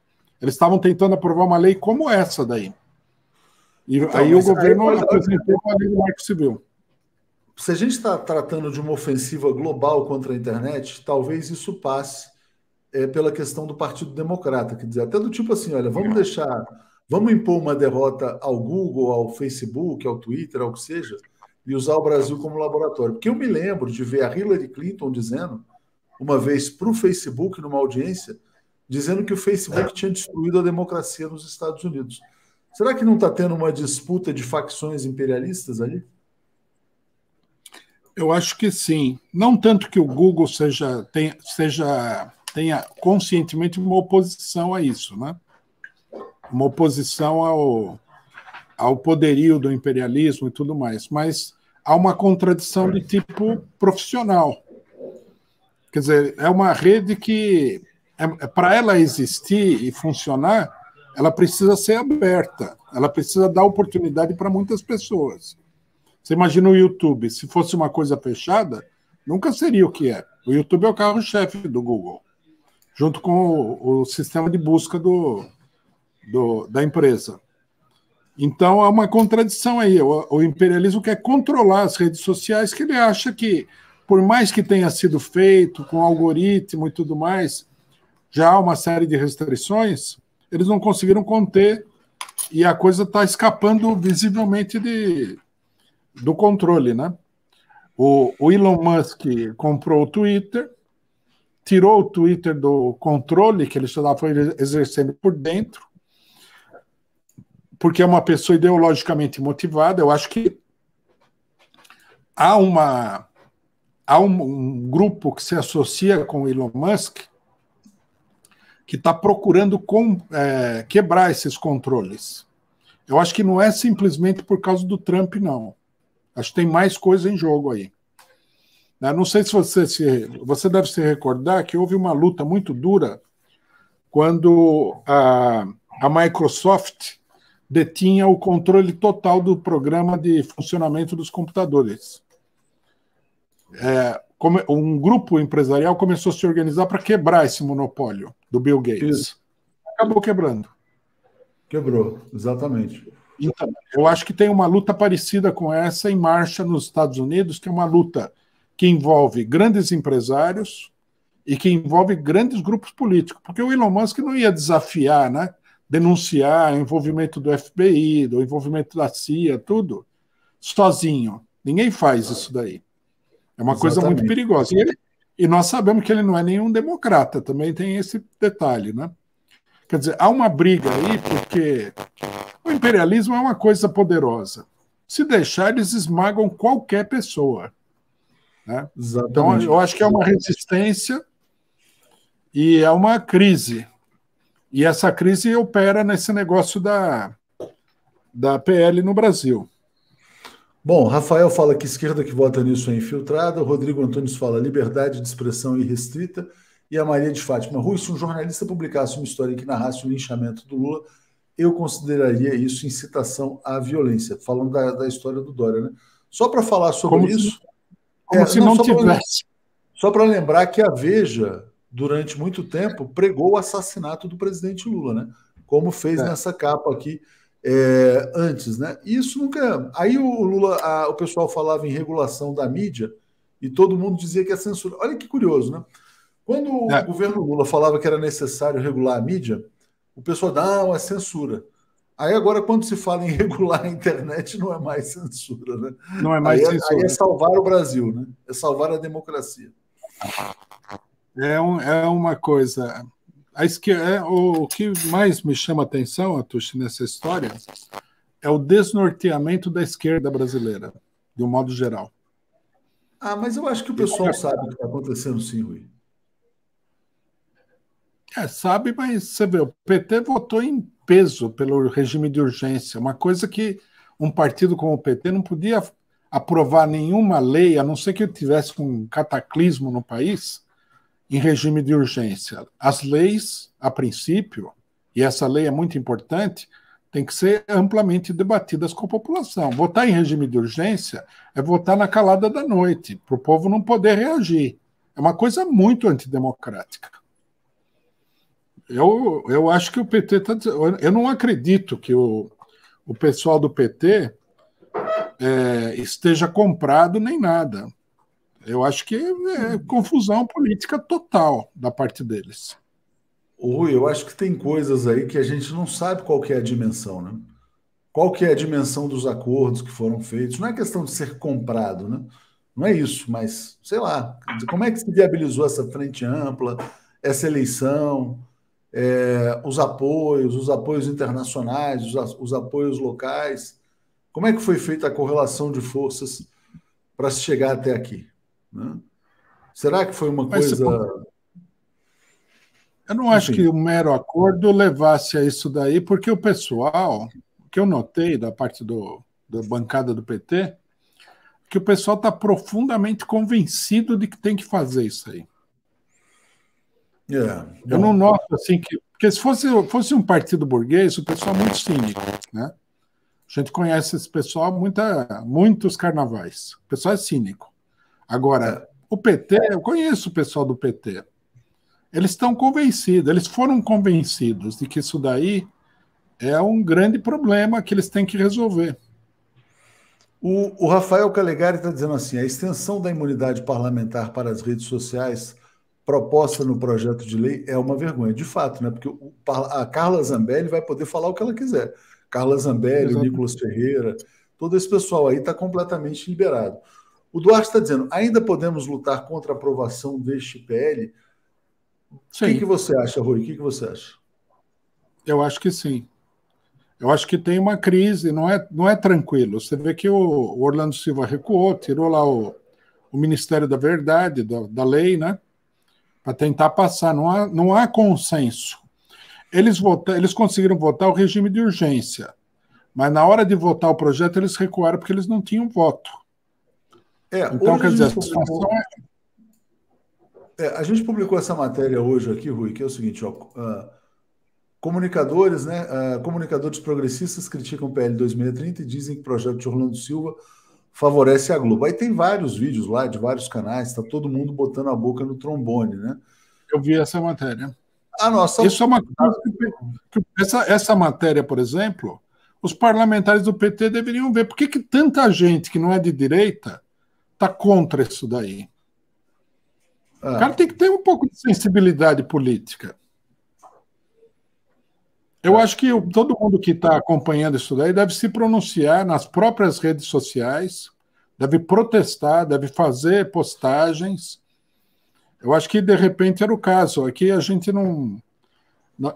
Eles estavam tentando aprovar uma lei como essa daí. E então, aí o governo aí, apresentou uma lei do Marco Civil. Se a gente está tratando de uma ofensiva global contra a internet, talvez isso passe é, pela questão do Partido Democrata, quer dizer, até do tipo assim, olha, vamos deixar, vamos impor uma derrota ao Google, ao Facebook, ao Twitter, ao que seja, e usar o Brasil como laboratório. Porque eu me lembro de ver a Hillary Clinton dizendo, uma vez para o Facebook, numa audiência, dizendo que o Facebook tinha destruído a democracia nos Estados Unidos. Será que não está tendo uma disputa de facções imperialistas ali? Eu acho que sim. Não tanto que o Google seja, tenha, seja, tenha conscientemente uma oposição a isso, né? Uma oposição ao, ao poderio do imperialismo e tudo mais, mas há uma contradição de tipo profissional. Quer dizer, é uma rede que é, é para ela existir e funcionar, ela precisa ser aberta, ela precisa dar oportunidade para muitas pessoas. Você imagina o YouTube, se fosse uma coisa fechada, nunca seria o que é. O YouTube é o carro-chefe do Google, junto com o, o sistema de busca do, do, da empresa. Então há uma contradição aí. O, o, imperialismo quer controlar as redes sociais, que ele acha que, por mais que tenha sido feito com algoritmo e tudo mais, já há uma série de restrições, eles não conseguiram conter e a coisa está escapando visivelmente de, do controle, né? O, o, Elon Musk comprou o Twitter, tirou o Twitter do controle que ele estava exercendo por dentro, porque é uma pessoa ideologicamente motivada. Eu acho que há uma há um, um, grupo que se associa com Elon Musk que está procurando com, é, quebrar esses controles. Eu acho que não é simplesmente por causa do Trump, não. Acho que tem mais coisa em jogo aí. Né? Não sei se você se. Você deve se recordar que houve uma luta muito dura quando a, a Microsoft detinha o controle total do programa de funcionamento dos computadores. É, um grupo empresarial começou a se organizar para quebrar esse monopólio do Bill Gates. Isso. Acabou quebrando. Quebrou, exatamente. Então, eu acho que tem uma luta parecida com essa em marcha nos Estados Unidos, que é uma luta que envolve grandes empresários e que envolve grandes grupos políticos, porque o Elon Musk não ia desafiar, né? denunciar o envolvimento do FBI, do envolvimento da CIA, tudo, sozinho. Ninguém faz isso daí. É uma Exatamente. coisa muito perigosa. E, ele, e nós sabemos que ele não é nenhum democrata, também tem esse detalhe, né? Quer dizer, há uma briga aí porque o imperialismo é uma coisa poderosa. Se deixar, eles esmagam qualquer pessoa. Né? Então, eu acho que é uma resistência e é uma crise. E essa crise opera nesse negócio da, da PL no Brasil. Bom, Rafael fala que esquerda que vota nisso é infiltrada, Rodrigo Antônio fala liberdade de expressão irrestrita, e a Maria de Fátima, Rui, se um jornalista publicasse uma história que narrasse o linchamento do Lula, eu consideraria isso incitação à violência, falando da, da história do Dória, né? Só para falar sobre como isso. Se, como é, se não, não tivesse. Só para lembrar que a Veja, durante muito tempo, pregou o assassinato do presidente Lula, né? Como fez é. nessa capa aqui é, antes, né? Isso nunca. Aí o Lula, a, o pessoal falava em regulação da mídia e todo mundo dizia que é censura. Olha que curioso, né? Quando é. o governo Lula falava que era necessário regular a mídia, o pessoal, não, é censura. Aí agora, quando se fala em regular a internet, não é mais censura, né? Não é mais aí censura. É, aí é salvar o Brasil, né? É salvar a democracia. É, um, é uma coisa. A esquerda, é, o, que mais me chama a atenção, Atushi, nessa história, é o desnorteamento da esquerda brasileira, de um modo geral. Ah, mas eu acho que o pessoal sabe o que está acontecendo, sim, Rui. É, sabe, mas você vê, o PT votou em peso pelo regime de urgência, uma coisa que um partido como o PT não podia aprovar nenhuma lei, a não ser que tivesse um cataclismo no país, em regime de urgência. As leis, a princípio, e essa lei é muito importante, tem que ser amplamente debatidas com a população. Votar em regime de urgência é votar na calada da noite, para o povo não poder reagir. É uma coisa muito antidemocrática. Eu, eu acho que o PT está. Eu não acredito que o, o pessoal do PT é, esteja comprado nem nada. Eu acho que é confusão política total da parte deles. Rui, eu acho que tem coisas aí que a gente não sabe qual que é a dimensão, né? Qual que é a dimensão dos acordos que foram feitos? Não é questão de ser comprado, né? Não é isso, mas sei lá, como é que se viabilizou essa frente ampla, essa eleição? é, os apoios, os apoios internacionais, os, os, apoios locais. Como é que foi feita a correlação de forças para se chegar até aqui? Né? Será que foi uma Mas coisa. Eu não acho Enfim. que o mero acordo levasse a isso daí, porque o pessoal, o que eu notei da parte do, da bancada do PT, que o pessoal está profundamente convencido de que tem que fazer isso aí. É, eu não noto assim que. Porque se fosse, fosse um partido burguês, o pessoal é muito cínico, né? A gente conhece esse pessoal muita, muitos carnavais. O pessoal é cínico. Agora, o PT, eu conheço o pessoal do PT. Eles estão convencidos, eles foram convencidos de que isso daí é um grande problema que eles têm que resolver. O, o Rafael Calegari está dizendo assim: a extensão da imunidade parlamentar para as redes sociais proposta no projeto de lei é uma vergonha, de fato, né? Porque o, a Carla Zambelli vai poder falar o que ela quiser. Carla Zambelli, o Nicolas Ferreira, todo esse pessoal aí está completamente liberado. O Duarte está dizendo: ainda podemos lutar contra a aprovação deste PL? Sim. O que, que você acha, Rui? O que, que você acha? Eu acho que sim. Eu acho que tem uma crise, não é, não é tranquilo. Você vê que o Orlando Silva recuou, tirou lá o, o Ministério da Verdade, da, da lei, né? Para tentar passar. Não há, não há consenso. Eles, votaram, eles conseguiram votar o regime de urgência, mas na hora de votar o projeto eles recuaram porque eles não tinham voto. É, então, quer dizer, a situação é... é... A gente publicou essa matéria hoje aqui, Rui, que é o seguinte, ó, uh, comunicadores, né, uh, comunicadores progressistas criticam o PL 2030 e dizem que o projeto de Orlando Silva favorece a Globo. Aí tem vários vídeos lá de vários canais, está todo mundo botando a boca no trombone, né? Eu vi essa matéria. A nossa... Isso é uma essa, essa matéria, por exemplo, os parlamentares do PT deveriam ver. Por que, que tanta gente que não é de direita está contra isso daí? Ah. O cara tem que ter um pouco de sensibilidade política. Eu acho que todo mundo que está acompanhando isso daí deve se pronunciar nas próprias redes sociais, deve protestar, deve fazer postagens. Eu acho que de repente era o caso. Aqui a gente não.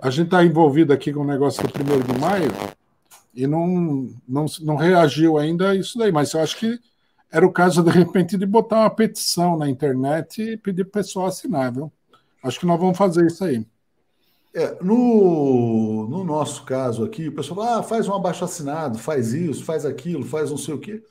A gente está envolvido aqui com o negócio do 1 de maio e não, não, não reagiu ainda a isso daí, mas eu acho que era o caso, de repente, de botar uma petição na internet e pedir para o pessoal assinar, viu? Acho que nós vamos fazer isso aí. É, no, no nosso caso aqui, o pessoal fala, ah, faz um abaixo assinado, faz isso, faz aquilo, faz não sei o quê.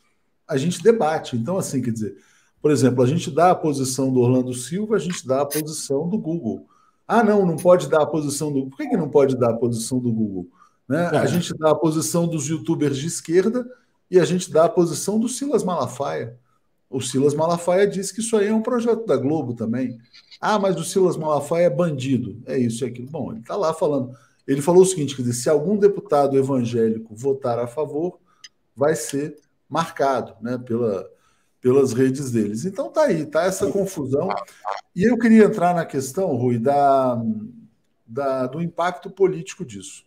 A gente debate. Então, assim, quer dizer, por exemplo, a gente dá a posição do Orlando Silva, a gente dá a posição do Google. Ah, não, não pode dar a posição do. Por que, que não pode dar a posição do Google? Né? É. A gente dá a posição dos youtubers de esquerda e a gente dá a posição do Silas Malafaia. O Silas Malafaia disse que isso aí é um projeto da Globo também. Ah, mas o Silas Malafaia é bandido. É isso e aquilo. Bom, ele está lá falando. Ele falou o seguinte: quer dizer, se algum deputado evangélico votar a favor, vai ser marcado né, pela, pelas redes deles. Então tá aí, tá essa confusão. E eu queria entrar na questão, Rui, da, da, do impacto político disso.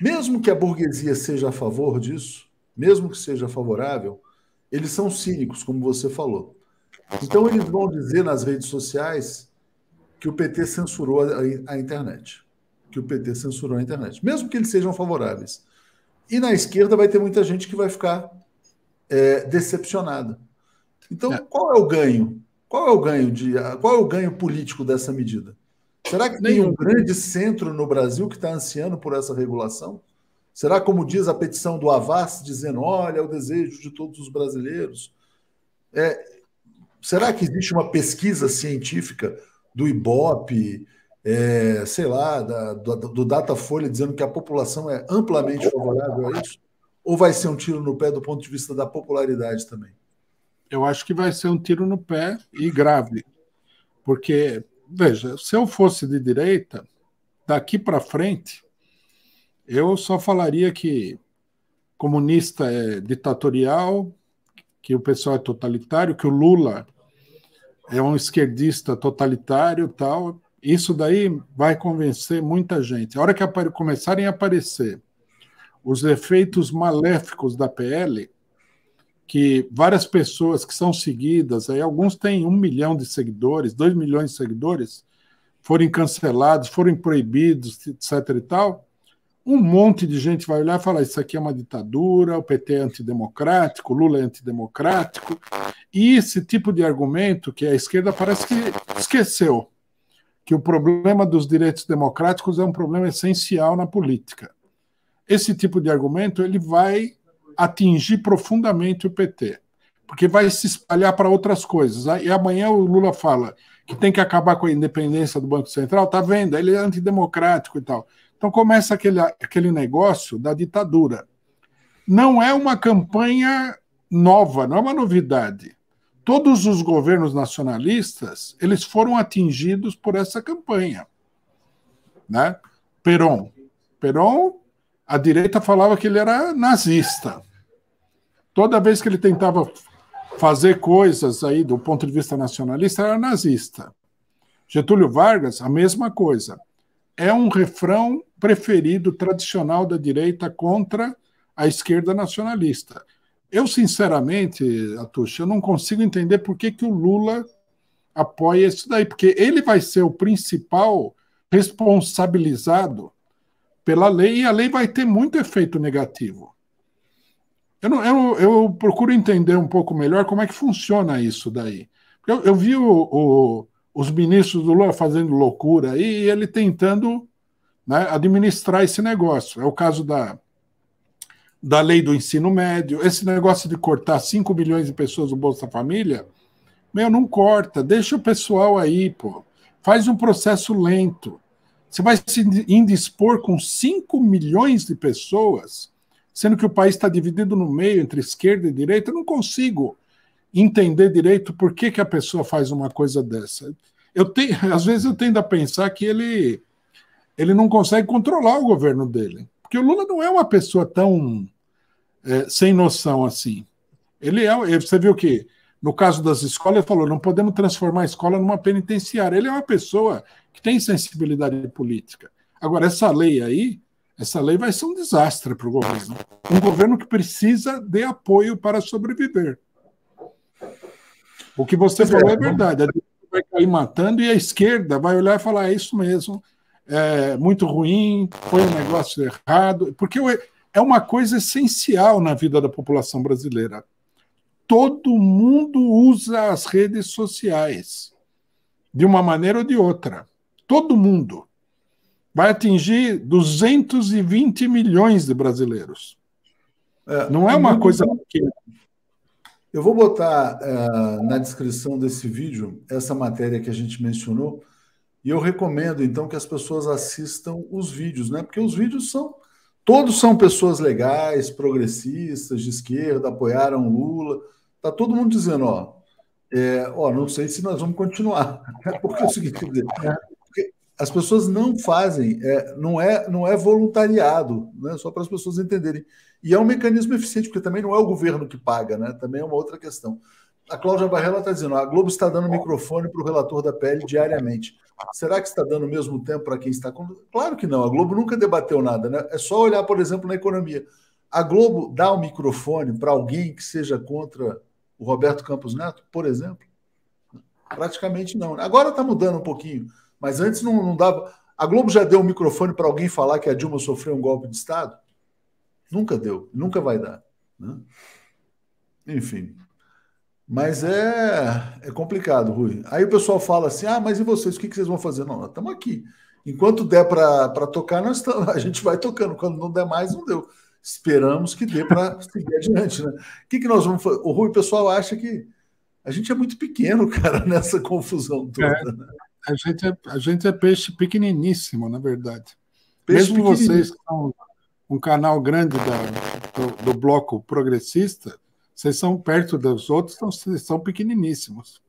Mesmo que a burguesia seja a favor disso, mesmo que seja favorável, eles são cínicos, como você falou. Então, eles vão dizer nas redes sociais que o PT censurou a, a, internet. Que o PT censurou a internet, mesmo que eles sejam favoráveis. E na esquerda vai ter muita gente que vai ficar é, decepcionada. Então, é. qual é o ganho? Qual é o ganho de qual é o ganho político dessa medida? Será que tem um grande centro no Brasil que está ansiando por essa regulação? Será como diz a petição do Avas, dizendo, olha, é o desejo de todos os brasileiros? É, Será que existe uma pesquisa científica do IBOP, é, sei lá, da, do, do Datafolha, dizendo que a população é amplamente favorável a isso? Ou vai ser um tiro no pé do ponto de vista da popularidade também? Eu acho que vai ser um tiro no pé e grave. Porque, veja, se eu fosse de direita, daqui para frente, eu só falaria que comunista é ditatorial, que o pessoal é totalitário, que o Lula é um esquerdista totalitário tal. Isso daí vai convencer muita gente. A hora que começarem a aparecer os efeitos maléficos da PL, que várias pessoas que são seguidas, aí alguns têm um milhão de seguidores, dois milhões de seguidores, forem cancelados, forem proibidos, etc. e tal, um monte de gente vai olhar e falar: Isso aqui é uma ditadura, o PT é antidemocrático, o Lula é antidemocrático. E esse tipo de argumento que a esquerda parece que esqueceu que o problema dos direitos democráticos é um problema essencial na política. Esse tipo de argumento ele vai atingir profundamente o PT, porque vai se espalhar para outras coisas. E amanhã o Lula fala que tem que acabar com a independência do Banco Central, tá vendo? Ele é antidemocrático e tal. Então começa aquele, aquele negócio da ditadura. Não é uma campanha nova, não é uma novidade. Todos os governos nacionalistas eles foram atingidos por essa campanha, né? Perón, Perón, a direita falava que ele era nazista. Toda vez que ele tentava fazer coisas aí do ponto de vista nacionalista, era nazista. Getúlio Vargas, a mesma coisa. É um refrão preferido tradicional da direita contra a esquerda nacionalista. Eu, sinceramente, Atucha, eu não consigo entender por que, que o Lula apoia isso daí, porque ele vai ser o principal responsabilizado pela lei e a lei vai ter muito efeito negativo. Eu, não, eu, eu, procuro entender um pouco melhor como é que funciona isso daí. Eu, eu vi o, o, os ministros do Lula fazendo loucura e ele tentando né, administrar esse negócio. É o caso da, da lei do ensino médio, esse negócio de cortar 5 milhões de pessoas do Bolsa Família, meu, não corta, deixa o pessoal aí, pô. Faz um processo lento. Você vai se indispor com 5 milhões de pessoas, sendo que o país está dividido no meio entre esquerda e direita. Eu não consigo entender direito por que, que a pessoa faz uma coisa dessa. Eu tenho, às vezes eu tendo a pensar que ele, ele não consegue controlar o governo dele. Porque o Lula não é uma pessoa tão é, sem noção assim. Ele é. Você viu que, no caso das escolas, ele falou: não podemos transformar a escola numa penitenciária. Ele é uma pessoa que tem sensibilidade política. Agora, essa lei aí, essa lei vai ser um desastre para o governo. Um governo que precisa de apoio para sobreviver. O que você pois falou é, é verdade. A direita vai cair matando e a esquerda vai olhar e falar: é isso mesmo, é muito ruim, foi um negócio errado. Porque é uma coisa essencial na vida da população brasileira. Todo mundo usa as redes sociais, de uma maneira ou de outra. Todo mundo. Vai atingir 220 milhões de brasileiros. É, Não é uma coisa pequena. Eu vou botar uh, na descrição desse vídeo essa matéria que a gente mencionou e eu recomendo então que as pessoas assistam os vídeos, né? Porque os vídeos são todos são pessoas legais, progressistas, de esquerda, apoiaram Lula. Tá todo mundo dizendo, ó, é, ó, não sei se nós vamos continuar. Porque é o seguinte, as pessoas não fazem, é, não, é, não é voluntariado, né? só para as pessoas entenderem. E é um mecanismo eficiente, porque também não é o governo que paga, né? também é uma outra questão. A Cláudia Barrela está dizendo: a Globo está dando microfone para o relator da PL diariamente. Será que está dando o mesmo tempo para quem está. Claro que não, a Globo nunca debateu nada, né? É só olhar, por exemplo, na economia. A Globo dá o um microfone para alguém que seja contra o Roberto Campos Neto, por exemplo? Praticamente não. Agora está mudando um pouquinho. Mas antes não, não dava. A Globo já deu um microfone para alguém falar que a Dilma sofreu um golpe de Estado? Nunca deu, nunca vai dar. Né? Enfim. Mas é, é complicado, Rui. Aí o pessoal fala assim: ah, mas e vocês? O que, que vocês vão fazer? Não, nós estamos aqui. Enquanto der para tocar, nós tamo, a gente vai tocando. Quando não der mais, não deu. Esperamos que dê para seguir adiante. Né? O que, que nós vamos fazer? O Rui, o pessoal acha que a gente é muito pequeno, cara, nessa confusão toda. É. Né? A gente, é, a gente é peixe pequeniníssimo, na verdade. Peixe Mesmo vocês que são um canal grande da, do, do, bloco progressista, vocês são perto dos outros, então vocês são pequeniníssimos.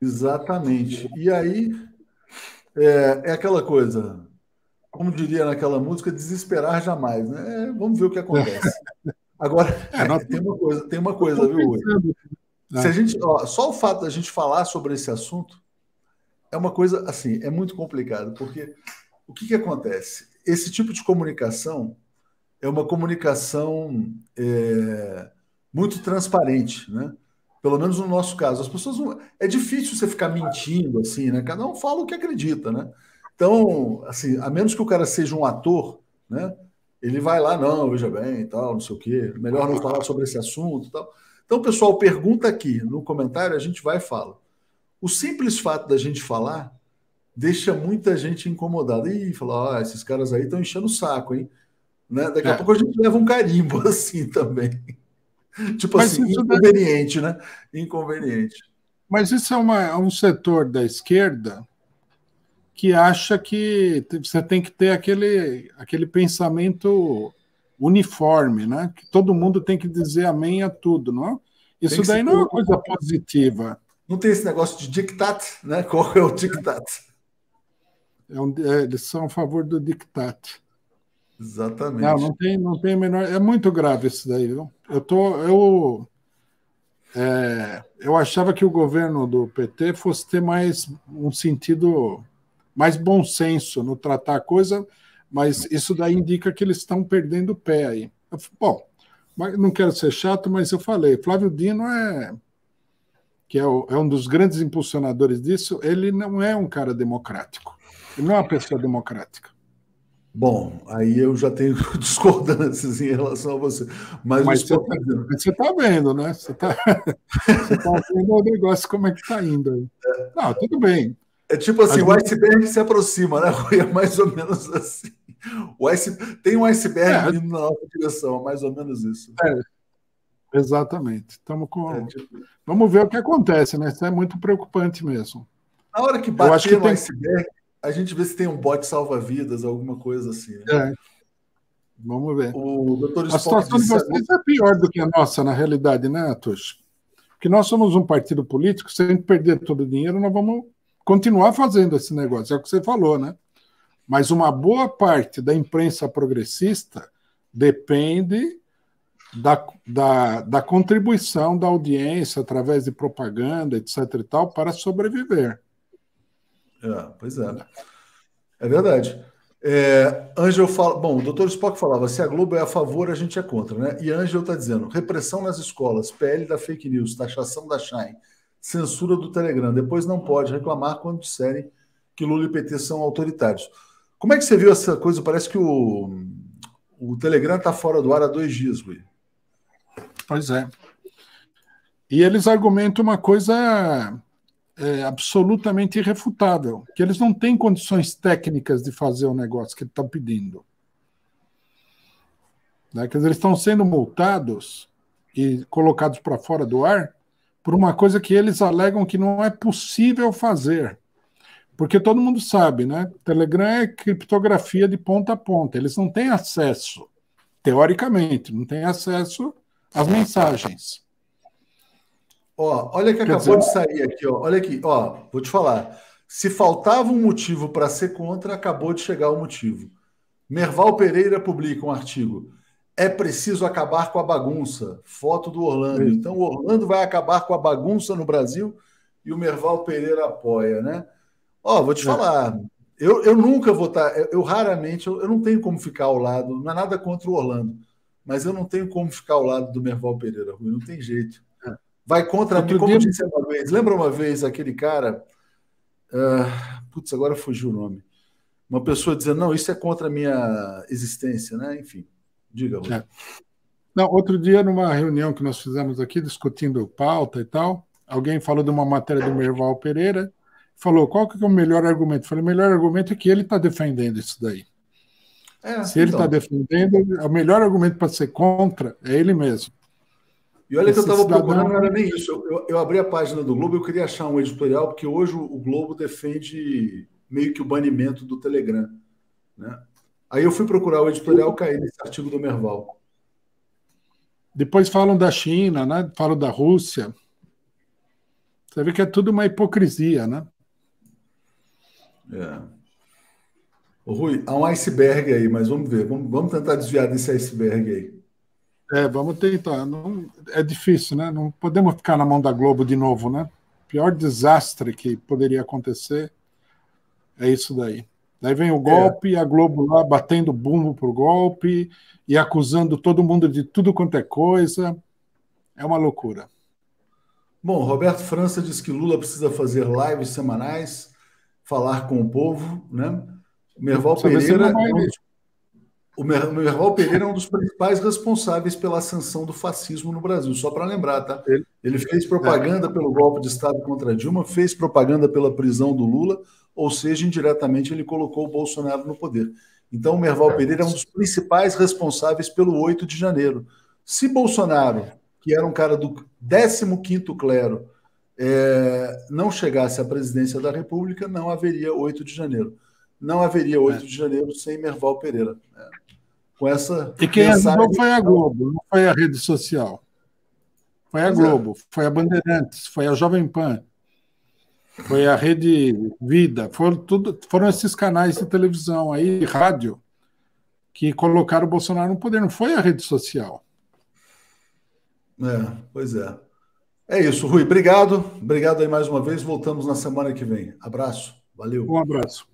Exatamente. E aí é, é, aquela coisa, como diria naquela música, desesperar jamais, né? É, vamos ver o que acontece. Agora, é, tem uma coisa, tem uma coisa, viu? Se a gente, ó, só o fato da gente falar sobre esse assunto é uma coisa assim, é muito complicado, porque o que, que acontece? Esse tipo de comunicação é uma comunicação é, muito transparente, né? Pelo menos no nosso caso. As pessoas não, é difícil você ficar mentindo assim, né? Cada um fala o que acredita, né? Então, assim, a menos que o cara seja um ator, né? Ele vai lá, não, veja bem, tal, não sei o quê, melhor não falar sobre esse assunto, tal. Então, pessoal, pergunta aqui no comentário, a gente vai e fala. O simples fato da gente falar deixa muita gente incomodada. e fala, ah, esses caras aí estão enchendo o saco, hein? Né? Daqui a é. pouco a gente leva um carimbo assim também. tipo Mas assim, inconveniente, né? Inconveniente. Mas isso é uma, um setor da esquerda que acha que você tem que ter aquele, aquele pensamento uniforme, né? Que todo mundo tem que dizer amém a tudo, não é? Isso daí não é uma coisa positiva. Não tem esse negócio de dictat, né? Qual é o dictat? É um, é, eles são a favor do dictat. Exatamente. Não, não tem, não tem menor. É muito grave isso daí. Viu? Eu tô, eu, é, eu achava que o governo do PT fosse ter mais um sentido, mais bom senso no tratar a coisa, mas isso daí indica que eles estão perdendo o pé aí. Bom, não quero ser chato, mas eu falei, Flávio Dino é que é, o, é, um dos grandes impulsionadores disso, ele não é um cara democrático. Ele não é uma pessoa democrática. Bom, aí eu já tenho discordâncias em relação a você. Mas, Mas você está tá vendo, né? Você está tá vendo o negócio como é que está indo. Aí. Não, tudo bem. É tipo assim, o iceberg se aproxima, né? É mais ou menos assim. O ice... Tem um iceberg é. indo na nossa direção, é mais ou menos isso. É. Exatamente. Estamos com. É, tipo... Vamos ver o que acontece, né? Isso é muito preocupante mesmo. Na hora que bater no tem... iceberg, a gente vê se tem um bote salva-vidas, alguma coisa assim. Né? É. Vamos ver. O doutor a situação de vocês é pior do que a nossa, na realidade, né, Atush? Porque nós somos um partido político, se a gente perder todo o dinheiro, nós vamos continuar fazendo esse negócio. É o que você falou, né? Mas uma boa parte da imprensa progressista depende da, da, da contribuição da audiência através de propaganda, etc. e tal, para sobreviver. É, pois é. É verdade. É, Angel fala. Bom, o doutor Spock falava: se a Globo é a favor, a gente é contra, né? E Angel está dizendo: repressão nas escolas, PL da fake news, taxação da Shine, censura do Telegram. Depois não pode reclamar quando disserem que Lula e PT são autoritários. Como é que você viu essa coisa? Parece que o, o Telegram está fora do ar há dois dias, Rui. Pois é. E eles argumentam uma coisa é, absolutamente irrefutável, que eles não têm condições técnicas de fazer o negócio que estão pedindo. Né? Quer dizer, eles estão sendo multados e colocados para fora do ar por uma coisa que eles alegam que não é possível fazer. Porque todo mundo sabe, né? Telegram é criptografia de ponta a ponta. Eles não têm acesso, teoricamente, não têm acesso às mensagens. Ó, olha que acabou de sair aqui, ó. Olha aqui, ó, vou te falar. Se faltava um motivo para ser contra, acabou de chegar o motivo. Merval Pereira publica um artigo. É preciso acabar com a bagunça. Foto do Orlando. Sim. Então, o Orlando vai acabar com a bagunça no Brasil e o Merval Pereira apoia, né? Ó, vou te é. falar. Eu, eu nunca vou estar. Tá, eu, eu raramente, eu, eu, não tenho como ficar ao lado. Não é nada contra o Orlando, mas eu não tenho como ficar ao lado do Merval Pereira. Não tem jeito vai contra mim, como disse uma vez. Lembra uma vez aquele cara. Uh, putz, agora fugiu o nome. Uma pessoa dizendo, não, isso é contra a minha existência, né? Enfim, diga. É. Não, outro dia, numa reunião que nós fizemos aqui, discutindo pauta e tal, alguém falou de uma matéria do Merval Pereira, falou qual que é o melhor argumento? Eu falei, o melhor argumento é que ele está defendendo isso daí. É, Se ele está então. defendendo, o melhor argumento para ser contra é ele mesmo. E olha que eu estava procurando, não era nem isso. Eu, eu, eu, abri a página do Globo, eu queria achar um editorial, porque hoje o, o Globo defende meio que o banimento do Telegram. Né? Aí eu fui procurar o editorial, caí nesse artigo do Merval. Depois falam da China, né? falam da Rússia. Você vê que é tudo uma hipocrisia, né? É. Ô, Rui, há um iceberg aí, mas vamos ver. Vamos, vamos tentar desviar desse iceberg aí. É, vamos tentar. Não, é difícil, né? Não podemos ficar na mão da Globo de novo, né? O pior desastre que poderia acontecer é isso daí. Daí vem o golpe, é. a Globo lá batendo bumbo pro golpe e acusando todo mundo de tudo quanto é coisa. É uma loucura. Bom, Roberto França diz que Lula precisa fazer lives semanais, falar com o povo, né? Merval Pereira. Vai... O Merval Pereira é um dos principais responsáveis pela ascensão do fascismo no Brasil, só para lembrar, tá? Ele fez propaganda pelo golpe de Estado contra Dilma, fez propaganda pela prisão do Lula, ou seja, indiretamente ele colocou o Bolsonaro no poder. Então, o Merval Pereira é um dos principais responsáveis pelo 8 de janeiro. Se Bolsonaro, que era um cara do 15º clero, é, não chegasse à presidência da República, não haveria 8 de janeiro. Não haveria 8 de janeiro sem Merval Pereira. É com essa. E quem ajudou foi a Globo, não foi a rede social. Foi a é. Globo, foi a Bandeirantes, foi a Jovem Pan, foi a Rede Vida, foram, tudo, foram esses canais de televisão aí, rádio, que colocaram o Bolsonaro no poder, não foi a rede social. É, pois é. É isso, Rui. Obrigado. Obrigado aí mais uma vez. Voltamos na semana que vem. Abraço. Valeu. Um abraço.